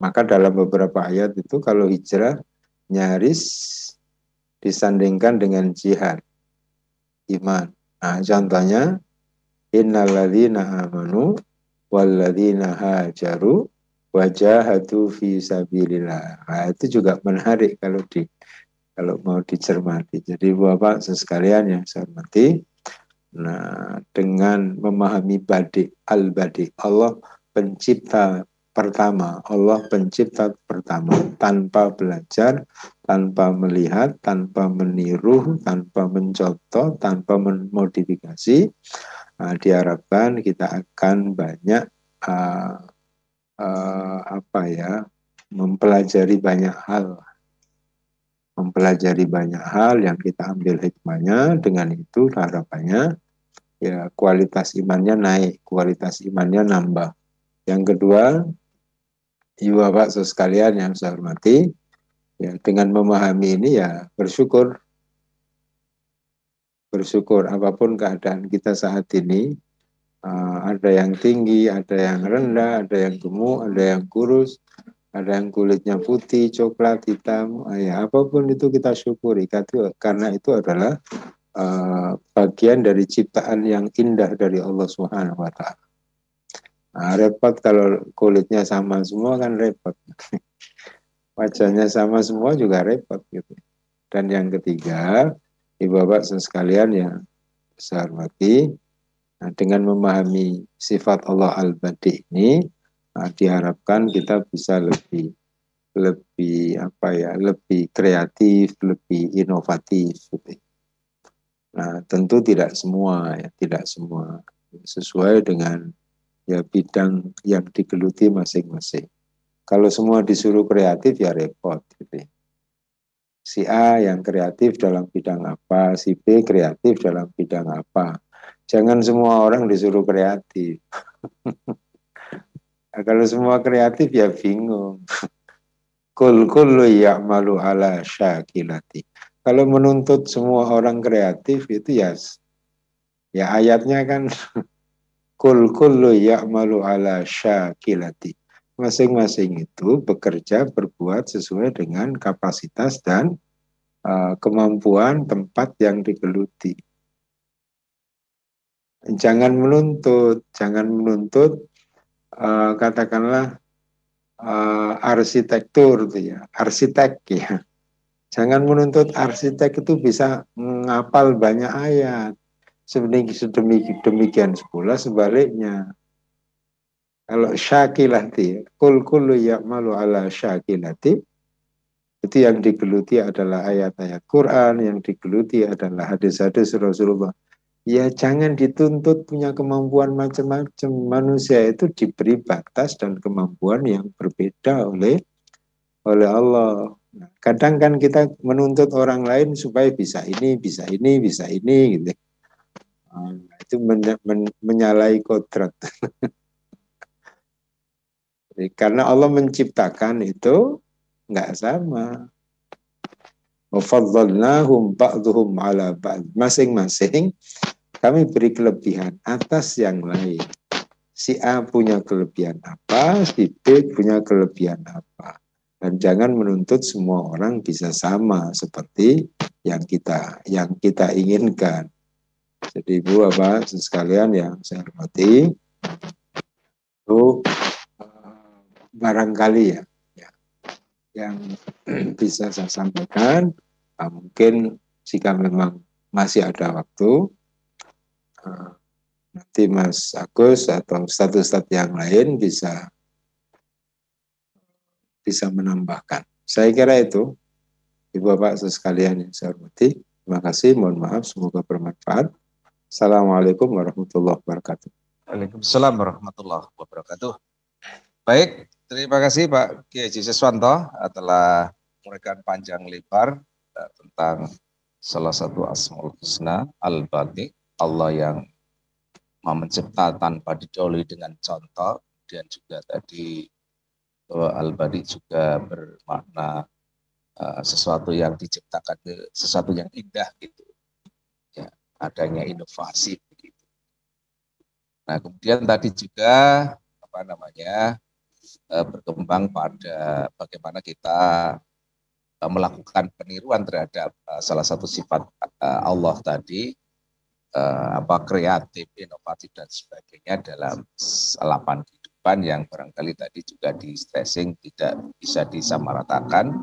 Maka dalam beberapa ayat itu kalau hijrah nyaris disandingkan dengan jihad, iman. Nah, contohnya innalladzina amanu walladzina hajaru wajahatu fi sabilillah. Nah, itu juga menarik kalau di kalau mau dicermati. Jadi Bapak sekalian yang saya hormati, nah dengan memahami badik al-badik Allah pencipta pertama, Allah pencipta pertama tanpa belajar, tanpa melihat, tanpa meniru, tanpa mencontoh, tanpa memodifikasi, uh, diharapkan kita akan banyak uh, uh, apa ya mempelajari banyak hal, mempelajari banyak hal yang kita ambil hikmahnya. Dengan itu harapannya ya kualitas imannya naik, kualitas imannya nambah. Yang kedua, Ibu Bapak sekalian yang saya hormati, ya dengan memahami ini ya bersyukur. Bersyukur apa pun keadaan kita saat ini, uh, ada yang tinggi, ada yang rendah, ada yang gemuk, ada yang kurus, ada yang kulitnya putih, coklat, hitam, uh, ya apa pun itu kita syukuri karena itu adalah uh, bagian dari ciptaan yang indah dari Allah Subhanahu wa taala. Nah, repot kalau kulitnya sama semua kan repot. *laughs* Wajahnya sama semua juga repot gitu. Dan yang ketiga, Ibu Bapak sekalian yang saya hormati, nah, dengan memahami sifat Allah Al-Badi ini, nah, diharapkan kita bisa lebih lebih apa ya, lebih kreatif, lebih inovatif gitu. Nah, tentu tidak semua ya, tidak semua sesuai dengan ya bidang yang digeluti masing-masing. Kalau semua disuruh kreatif ya repot gitu. Si A yang kreatif dalam bidang apa, si B kreatif dalam bidang apa. Jangan semua orang disuruh kreatif. *laughs* nah, kalau semua kreatif ya bingung. *laughs* Kul kullu ya'malu ala syakilati. Kalau menuntut semua orang kreatif itu ya ya ayatnya kan *laughs* kul kullu ya'malu ala syakilati. Masing-masing itu bekerja berbuat sesuai dengan kapasitas dan uh, kemampuan tempat yang digeluti. Jangan menuntut, jangan menuntut uh, katakanlah uh, arsitektur itu ya, arsitek ya. Jangan menuntut arsitek itu bisa menghafal banyak ayat. Sedemikian, demikian pula sebaliknya. Kalau syakilati, kul kullu ya'malu ala syakilati, itu yang digeluti adalah ayat-ayat Quran, yang digeluti adalah hadis-hadis Rasulullah. Ya jangan dituntut punya kemampuan macam-macam. Manusia itu diberi batas dan kemampuan yang berbeda oleh oleh Allah. Nah, kadang kan kita menuntut orang lain supaya bisa ini, bisa ini, bisa ini, gitu. Nah, itu men men menyalahi kodrat. *laughs* Karena Allah menciptakan itu nggak sama. Wafadzalnahum ba'duhum ala ba'd. Masing-masing kami beri kelebihan atas yang lain. Si A punya kelebihan apa, si B punya kelebihan apa. Dan jangan menuntut semua orang bisa sama seperti yang kita yang kita inginkan. Jadi Ibu Bapak sekalian yang saya hormati, itu barangkali ya, ya yang *clears throat* bisa saya sampaikan uh, mungkin jika memang masih ada waktu uh, nanti Mas Agus atau status-status yang lain bisa bisa menambahkan. Saya kira itu, Ibu Bapak sekalian yang saya hormati. Terima kasih, mohon maaf, semoga bermanfaat. Assalamualaikum warahmatullahi wabarakatuh. Waalaikumsalam warahmatullahi wabarakatuh. Baik, terima kasih Pak Kiai Haji Siswanto telah memberikan panjang lebar eh, tentang salah satu asmaul husna al-bati Allah yang mencipta tanpa didahului dengan contoh kemudian juga tadi al-badi juga bermakna uh, sesuatu yang diciptakan sesuatu yang indah gitu adanya inovasi begitu. Nah kemudian tadi juga apa namanya uh, berkembang pada bagaimana kita uh, melakukan peniruan terhadap uh, salah satu sifat Allah tadi apa kreatif, inovatif dan sebagainya dalam lapan kehidupan yang barangkali tadi juga di stressing tidak bisa disamaratakan.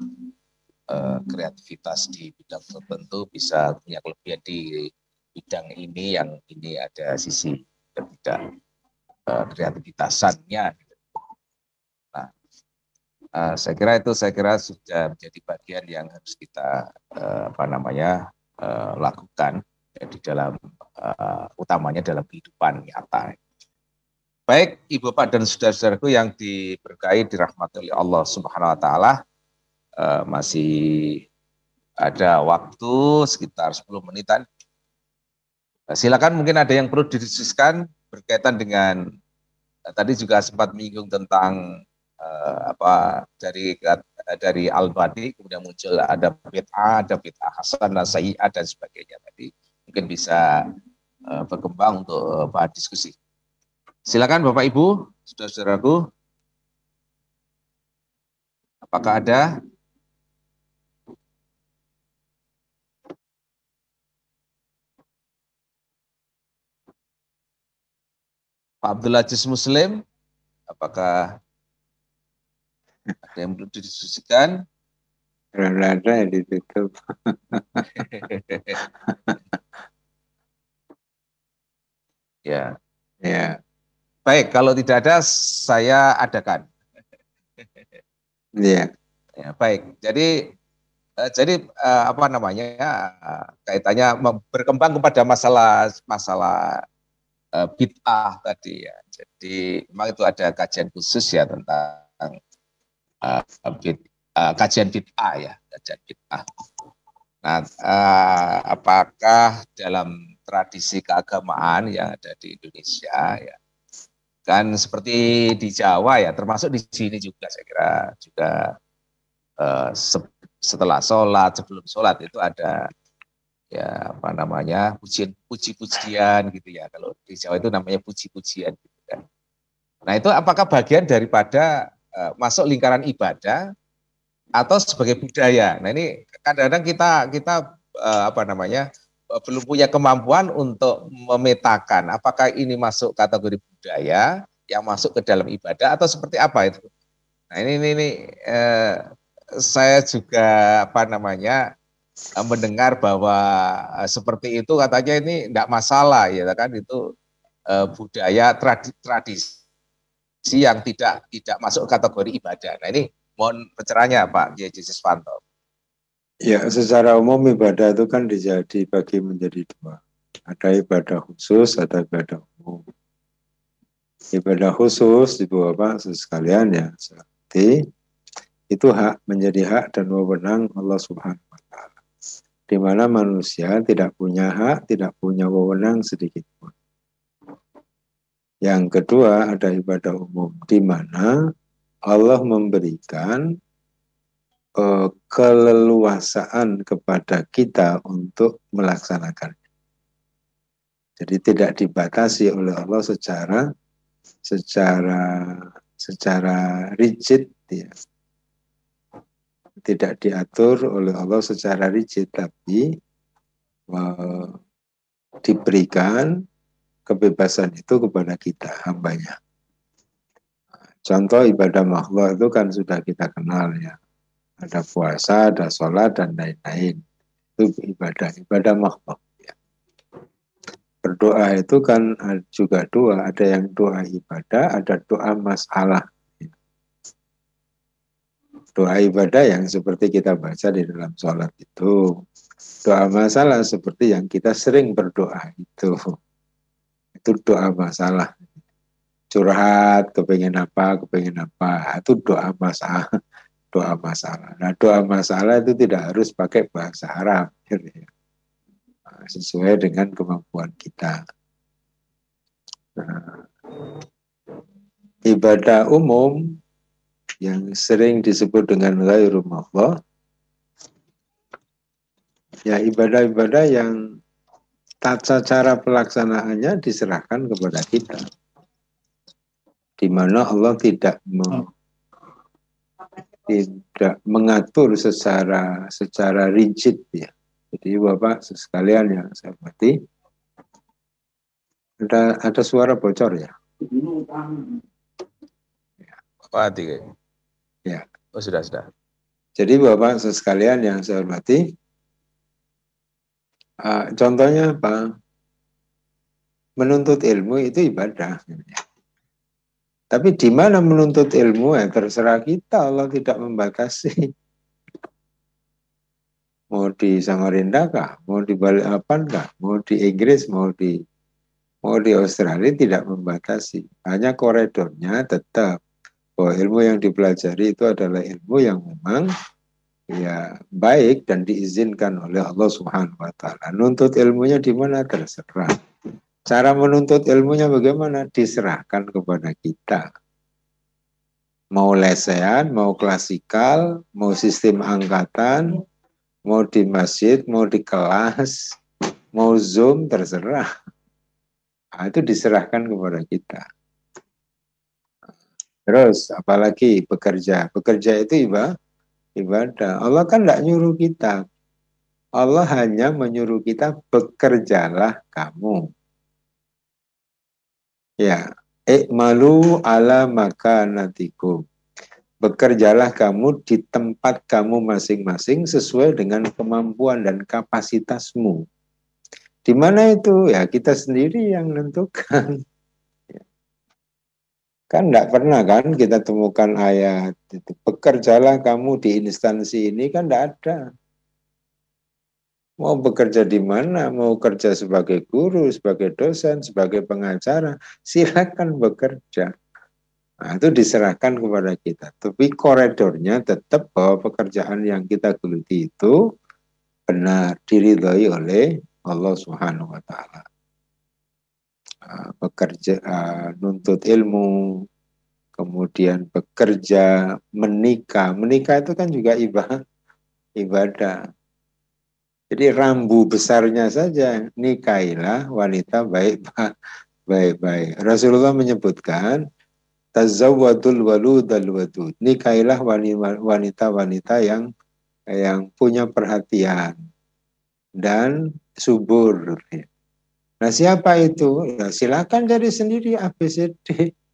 Kreativitas di bidang tertentu bisa punya kelebihan di bidang ini yang ini ada sisi ketidak uh, kreativitasannya. Nah, uh, saya kira itu saya kira sudah menjadi bagian yang harus kita uh, apa namanya lakukan ya, di dalam utamanya dalam kehidupan nyata. Baik Ibu Pak dan saudara-saudaraku yang diberkahi dirahmati oleh Allah Subhanahu wa taala masih ada waktu sekitar 10 menitan. Uh, silakan mungkin ada yang perlu didiskusikan berkaitan dengan uh, tadi juga sempat menyinggung tentang uh, apa dari dari al-badi kemudian muncul ada bid'ah, ada bid'ah hasanah, sayyi'ah dan sebagainya tadi mungkin bisa uh, berkembang untuk bahan diskusi. Silakan Bapak Ibu, saudara-saudaraku. Apakah ada? Pak Abdul Aziz Muslim, apakah ada yang belum didiskusikan? Kalau ada ya ditutup. Ya. ya, Baik, kalau tidak ada saya adakan. ya. Ya, baik. Jadi eh, jadi eh, apa namanya eh, kaitannya berkembang kepada masalah masalah eh, bid'ah tadi ya. Jadi memang itu ada kajian khusus ya tentang eh, bid- eh, kajian bid'ah ya, kajian bid'ah. Nah, eh, apakah dalam tradisi keagamaan yang ada di Indonesia ya kan seperti di Jawa ya termasuk di sini juga saya kira juga eh, se- setelah sholat sebelum sholat itu ada ya apa namanya pujian puji-pujian gitu ya. Kalau di Jawa itu namanya puji-pujian gitu kan. Nah itu apakah bagian daripada eh, masuk lingkaran ibadah atau sebagai budaya? Nah ini kadang-kadang kita kita eh, apa namanya eh, belum punya kemampuan untuk memetakan apakah ini masuk kategori budaya yang masuk ke dalam ibadah atau seperti apa itu. Nah ini ini, ini eh, saya juga apa namanya mendengar bahwa eh, seperti itu katanya ini tidak masalah ya kan itu eh, budaya tradi, tradisi yang tidak tidak masuk kategori ibadah. Nah ini mohon pencerahannya Pak Kiai Siswanto. Ya, secara umum ibadah itu kan dijadi bagi menjadi dua. Ada ibadah khusus, ada ibadah umum. Ibadah khusus Ibu Bapak sekalian ya, seperti itu hak menjadi hak dan wewenang Allah Subhanahu. Di mana manusia tidak punya hak, tidak punya wewenang sedikit pun. Yang kedua ada ibadah umum di mana Allah memberikan eh, keleluasaan kepada kita untuk melaksanakan. Jadi tidak dibatasi oleh Allah secara secara secara rigid ya. Tidak diatur oleh Allah secara rigid tapi eh, diberikan kebebasan itu kepada kita hambanya. Contoh ibadah makhluk itu kan sudah kita kenal ya ada puasa, ada sholat, dan lain-lain. Itu ibadah, ibadah makhluk. Ya. Berdoa itu kan juga doa, ada yang doa ibadah, ada doa masalah. Doa ibadah yang seperti kita baca di dalam sholat itu. Doa masalah seperti yang kita sering berdoa itu. Itu doa masalah. Curhat, kepengen apa, kepengen apa. Itu doa masalah. Doa masalah. Nah doa masalah itu tidak harus pakai bahasa Arab. Gitu ya. Nah, sesuai dengan kemampuan kita. Nah, ibadah umum yang sering disebut dengan ghairu Allah ya ibadah-ibadah yang tata cara pelaksanaannya diserahkan kepada kita. Di mana Allah tidak me, tidak mengatur secara secara rigid ya. Jadi Bapak sekalian yang saya hormati ada ada suara bocor ya? Apa hati kayaknya? Ya. Oh sudah sudah. Jadi Bapak sekalian yang saya hormati, uh, contohnya apa? Menuntut ilmu itu ibadah. Tapi di mana menuntut ilmu ya terserah kita, Allah tidak membatasi. Mau di Samarinda kah? Mau di Balikpapan kah? Mau di Inggris? Mau di mau di Australia tidak membatasi. Hanya koridornya tetap bahwa ilmu yang dipelajari itu adalah ilmu yang memang ya baik dan diizinkan oleh Allah Subhanahu wa taala. Nuntut ilmunya di mana terserah. Cara menuntut ilmunya bagaimana diserahkan kepada kita. Mau lesehan, mau klasikal, mau sistem angkatan, mau di masjid, mau di kelas, mau Zoom terserah. Nah, itu diserahkan kepada kita. Terus apalagi bekerja. Bekerja itu ibadah. Allah kan tidak nyuruh kita. Allah hanya menyuruh kita bekerjalah kamu. Ya, ikmalu ala maka natiku. Bekerjalah kamu di tempat kamu masing-masing sesuai dengan kemampuan dan kapasitasmu. Di mana itu? Ya kita sendiri yang menentukan. Kan tidak pernah kan kita temukan ayat itu. Bekerjalah kamu di instansi ini kan tidak ada. Mau bekerja di mana, mau kerja sebagai guru, sebagai dosen, sebagai pengacara, silakan bekerja. Nah, itu diserahkan kepada kita. Tapi koridornya tetap bahwa pekerjaan yang kita geluti itu benar diridhoi oleh Allah Subhanahu wa taala. Ah, bekerja uh, nuntut ilmu kemudian bekerja menikah. Menikah itu kan juga ibadah ibadah. Jadi rambu besarnya saja nikahilah wanita baik baik baik Rasulullah menyebutkan tazawwadul waludal wadud. Nikahilah wanita-wanita yang yang punya perhatian dan subur Nah siapa itu? Ya silakan cari sendiri ABCD. *laughs*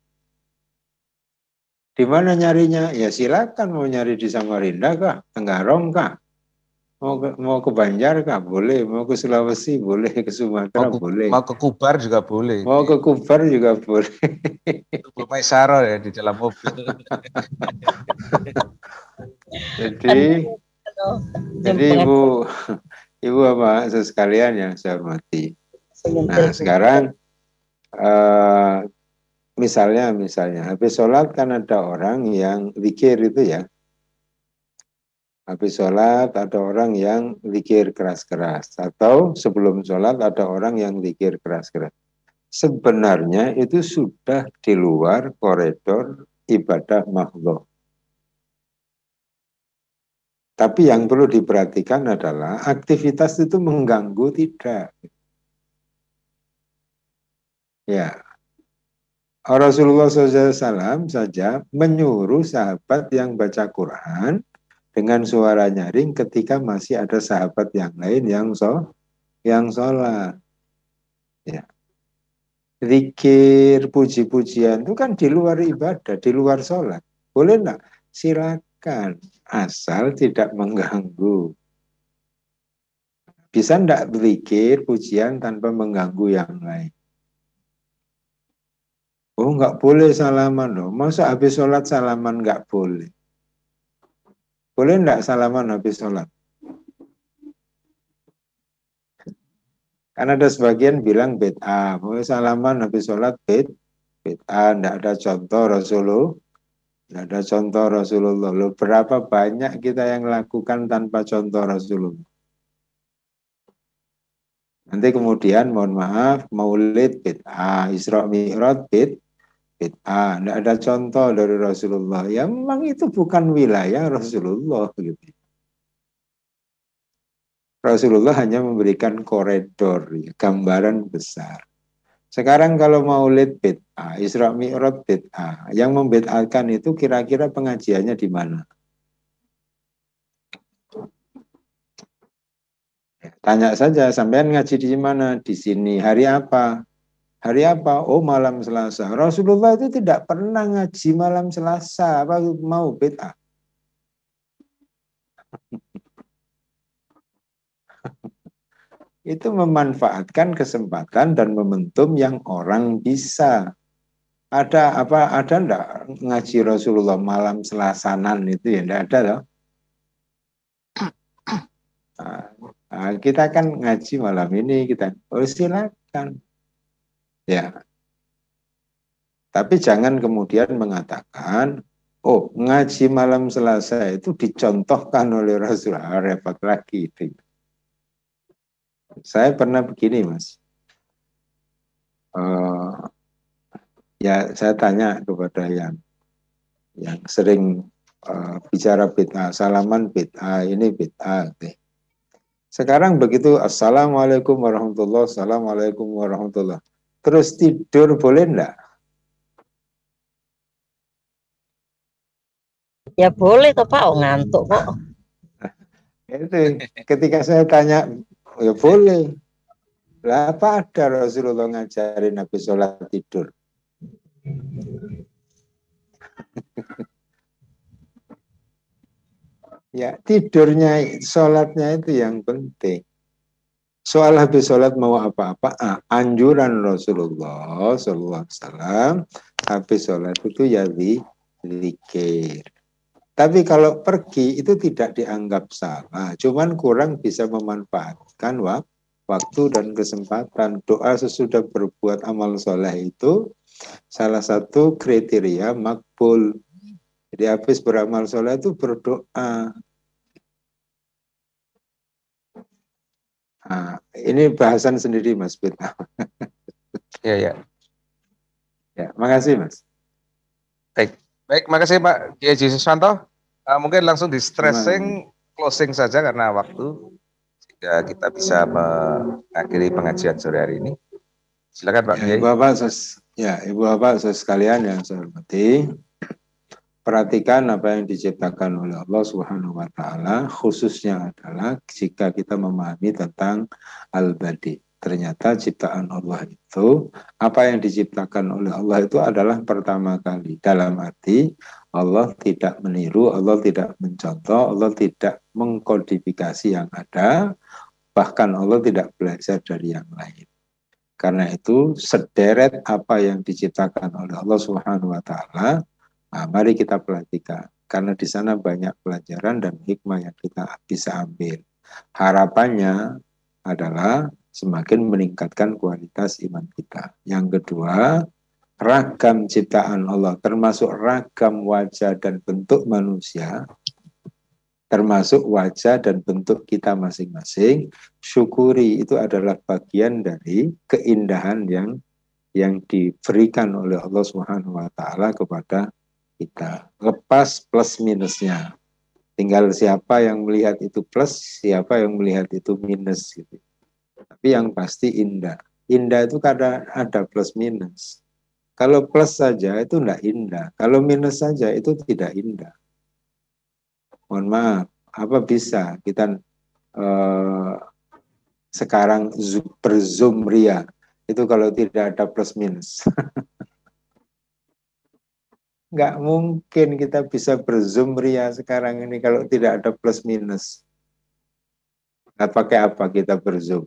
Di mana nyarinya? Ya silakan mau nyari di Samarinda kah? Tenggarong kah? Mau ke, mau ke Banjar kah? Boleh. Mau ke Sulawesi? Boleh. Ke Sumatera? Mau ke, boleh. Mau ke Kubar juga boleh. Mau ke Kubar juga boleh. Bu Maisaro ya di dalam mobil. *laughs* jadi, jadi ibu, ibu apa sekalian yang saya hormati. Nah sekarang uh, misalnya misalnya habis sholat kan ada orang yang zikir itu ya. Habis sholat ada orang yang zikir keras-keras atau sebelum sholat ada orang yang zikir keras-keras. Sebenarnya itu sudah di luar koridor ibadah makhluk. Tapi yang perlu diperhatikan adalah aktivitas itu mengganggu tidak. Ya, Rasulullah SAW saja menyuruh sahabat yang baca Quran dengan suara nyaring ketika masih ada sahabat yang lain yang so yang sholat. Ya. Zikir, puji-pujian itu kan di luar ibadah, di luar sholat. Boleh enggak? Silakan, asal tidak mengganggu. Bisa enggak berzikir, pujian tanpa mengganggu yang lain? Oh nggak boleh salaman loh. Masa habis sholat salaman nggak boleh? Boleh enggak salaman habis sholat? Karena ada sebagian bilang bid'ah. Boleh salaman habis sholat bid, bid'ah. Enggak ada contoh Rasulullah. Enggak ada contoh Rasulullah. Loh, berapa banyak kita yang lakukan tanpa contoh Rasulullah? Nanti kemudian mohon maaf maulid bid'ah, Isra Mi'raj bid bid'ah. Tidak ada contoh dari Rasulullah. Ya memang itu bukan wilayah Rasulullah gitu. Rasulullah hanya memberikan koridor, ya, gambaran besar. Sekarang kalau maulid bid'ah, Isra Mi'raj bid'ah, yang membid'ahkan itu kira-kira pengajiannya di mana? Ya, tanya saja, sampean ngaji di mana? Di sini. Hari apa? Hari apa? Oh malam Selasa. Rasulullah itu tidak pernah ngaji malam Selasa. Apa mau bid'ah? itu memanfaatkan kesempatan dan momentum yang orang bisa. Ada apa? Ada enggak ngaji Rasulullah malam selasanan itu ya? Enggak ada loh. Nah, kita kan ngaji malam ini kita oh silakan ya. Tapi jangan kemudian mengatakan oh ngaji malam Selasa itu dicontohkan oleh Rasulullah repot lagi saya pernah begini, Mas. Uh, ya, saya tanya kepada yang yang sering uh, bicara bid'ah, salaman bid'ah, ini bid'ah. Sekarang begitu, Assalamualaikum warahmatullahi warahmatullahi Terus tidur boleh enggak? Ya boleh toh Pak, oh, ngantuk kok. *laughs* Itu ketika saya tanya ya boleh. Lah apa ada Rasulullah ngajarin Nabi sholat tidur? *laughs* ya tidurnya, sholatnya itu yang penting. Soal habis sholat mau apa-apa, ah, anjuran Rasulullah Sallallahu Alaihi Wasallam habis sholat itu ya zikir. Tapi kalau pergi itu tidak dianggap salah, cuman kurang bisa memanfaatkan waktu dan kesempatan. Doa sesudah berbuat amal soleh itu salah satu kriteria makbul. Jadi habis beramal soleh itu berdoa. Nah, ini bahasan sendiri Mas Bita. *laughs* Ya, ya. Ya, makasih Mas. Baik. Baik, makasih Pak Kiai Susanto. Uh, mungkin langsung di stressing closing saja karena waktu sehingga kita bisa mengakhiri pengajian sore hari ini. Silakan Pak ya, Ibu Bapak, ya Ibu Bapak sekalian yang saya hormati, perhatikan apa yang diciptakan oleh Allah Subhanahu wa taala, khususnya adalah jika kita memahami tentang al-badi ternyata ciptaan Allah itu apa yang diciptakan oleh Allah itu adalah pertama kali dalam arti Allah tidak meniru, Allah tidak mencontoh, Allah tidak mengkodifikasi yang ada, bahkan Allah tidak belajar dari yang lain. Karena itu sederet apa yang diciptakan oleh Allah Subhanahu wa taala, nah, mari kita perhatikan karena di sana banyak pelajaran dan hikmah yang kita bisa ambil. Harapannya adalah semakin meningkatkan kualitas iman kita. Yang kedua, ragam ciptaan Allah, termasuk ragam wajah dan bentuk manusia, termasuk wajah dan bentuk kita masing-masing, syukuri itu adalah bagian dari keindahan yang yang diberikan oleh Allah Subhanahu wa taala kepada kita. Lepas plus minusnya. Tinggal siapa yang melihat itu plus, siapa yang melihat itu minus gitu. Tapi yang pasti indah. Indah itu kadang ada plus minus. Kalau plus saja itu tidak indah. Kalau minus saja itu tidak indah. Mohon maaf, apa bisa kita uh, sekarang berzoom ria itu kalau tidak ada plus minus. *laughs* Nggak mungkin kita bisa berzoom ria sekarang ini kalau tidak ada plus minus. Nah, pakai apa kita berzoom?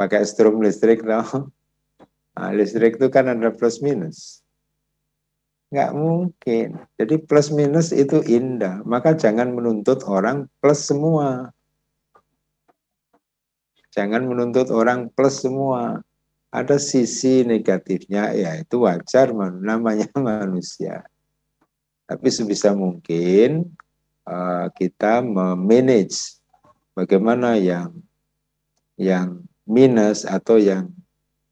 pakai strom listrik no? Nah, listrik itu kan ada plus minus. Nggak mungkin. Jadi plus minus itu indah. Maka jangan menuntut orang plus semua. Jangan menuntut orang plus semua. Ada sisi negatifnya, ya itu wajar namanya *laughs* manusia. Tapi sebisa mungkin uh, kita memanage bagaimana yang yang minus atau yang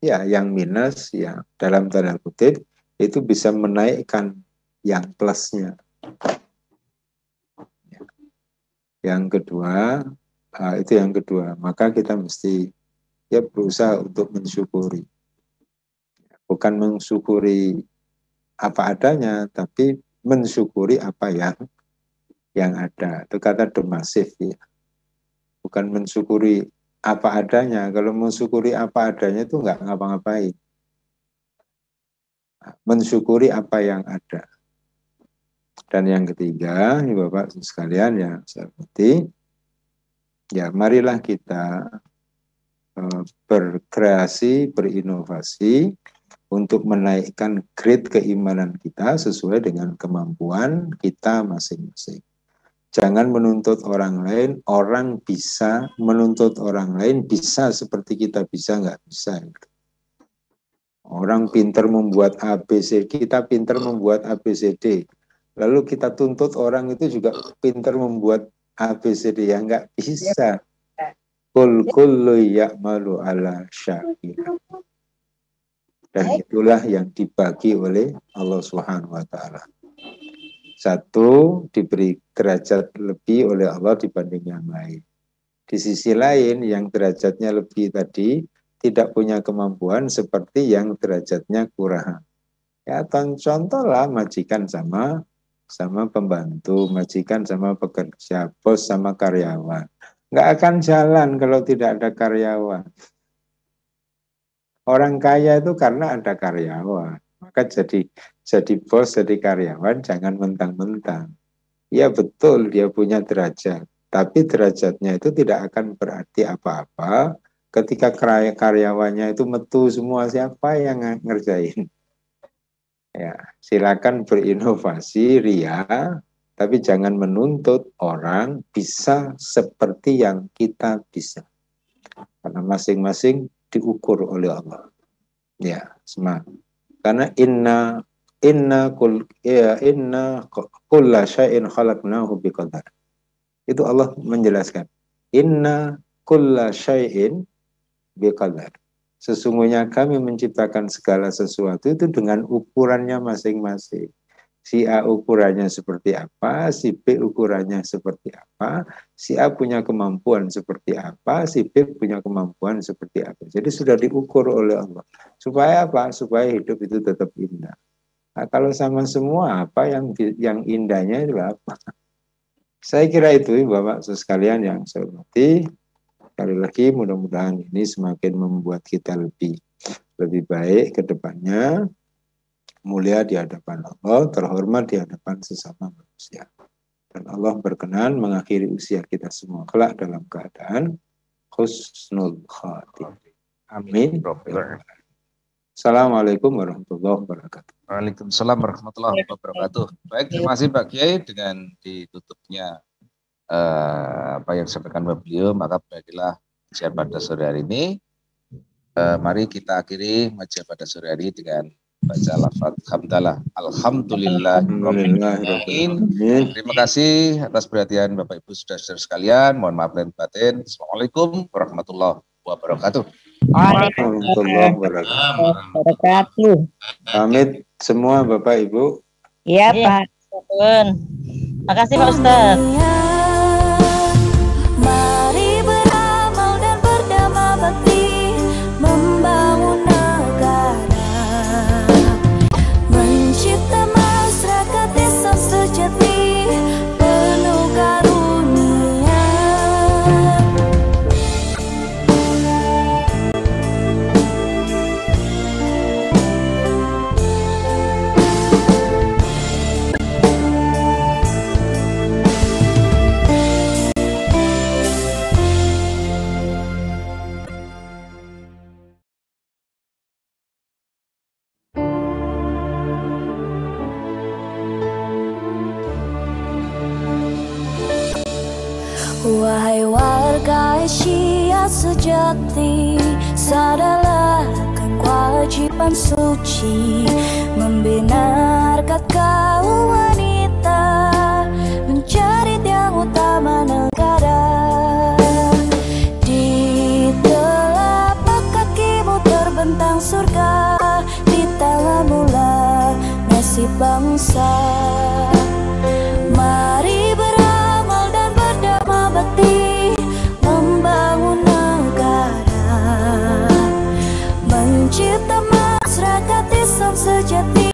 ya yang minus ya dalam tanda kutip itu bisa menaikkan yang plusnya. Ya. Yang kedua uh, itu yang kedua maka kita mesti ya berusaha untuk mensyukuri bukan mensyukuri apa adanya tapi mensyukuri apa yang yang ada. Itu kata demasif ya. Bukan mensyukuri apa adanya. Kalau mensyukuri apa adanya itu enggak ngapa-ngapain. Mensyukuri apa yang ada. Dan yang ketiga, ini Bapak sekalian ya, seperti ya marilah kita berkreasi, berinovasi, untuk menaikkan grade keimanan kita sesuai dengan kemampuan kita masing-masing. Jangan menuntut orang lain, orang bisa menuntut orang lain bisa seperti kita bisa nggak bisa. Orang pinter membuat ABC, kita pinter membuat ABCD. Lalu kita tuntut orang itu juga pinter membuat ABCD yang nggak bisa. Kul kullu ya'malu ala syakir. Dan itulah yang dibagi oleh Allah Subhanahu wa taala. Satu diberi derajat lebih oleh Allah dibanding yang lain. Di sisi lain yang derajatnya lebih tadi tidak punya kemampuan seperti yang derajatnya kurang. Ya contohlah majikan sama sama pembantu, majikan sama pekerja, bos sama karyawan. Nggak akan jalan kalau tidak ada karyawan. Orang kaya itu karena ada karyawan. Maka jadi jadi bos, jadi karyawan jangan mentang-mentang. Ya betul dia punya derajat, tapi derajatnya itu tidak akan berarti apa-apa ketika karyawannya itu metu semua siapa yang ngerjain. Ya, silakan berinovasi ria, tapi jangan menuntut orang bisa seperti yang kita bisa. Karena masing-masing diukur oleh Allah. Ya, semangat. Karena inna inna kul ya inna kulla syai'in khalaqnahu biqadar. Itu Allah menjelaskan. Inna kulla syai'in biqadar. Sesungguhnya kami menciptakan segala sesuatu itu dengan ukurannya masing-masing si A ukurannya seperti apa, si B ukurannya seperti apa, si A punya kemampuan seperti apa, si B punya kemampuan seperti apa. Jadi sudah diukur oleh Allah. Supaya apa? Supaya hidup itu tetap indah. Nah, kalau sama semua apa yang yang indahnya itu apa? *laughs* Saya kira itu Bapak sekalian yang saya hormati. Sekali lagi mudah-mudahan ini semakin membuat kita lebih lebih baik ke depannya mulia di hadapan Allah, terhormat di hadapan sesama manusia. Dan Allah berkenan mengakhiri usia kita semua kelak dalam keadaan husnul khatim. Amin. Assalamualaikum warahmatullahi wabarakatuh. Waalaikumsalam warahmatullahi wabarakatuh. Baik, terima kasih Pak Kiai dengan ditutupnya uh, apa yang disampaikan Bapak beliau, maka baiklah ujian pada sore hari ini. Uh, mari kita akhiri majian pada sore hari dengan baca lafaz hamdalah. Alhamdulillah terima kasih atas perhatian Bapak Ibu sudah saudara sekalian. Mohon maaf dan batin. Assalamualaikum warahmatullahi wabarakatuh. Warahmatullahi wabarakatuh. Pamit semua Bapak Ibu. Iya Pak. Terima kasih Pak Ustaz Asia sejati Sadarlah kewajiban suci Membina harkat kaum wanita Mencari tiang utama negara. Di telapak kakimu terbentang surga Di tanganmu lah nasib bangsa sejati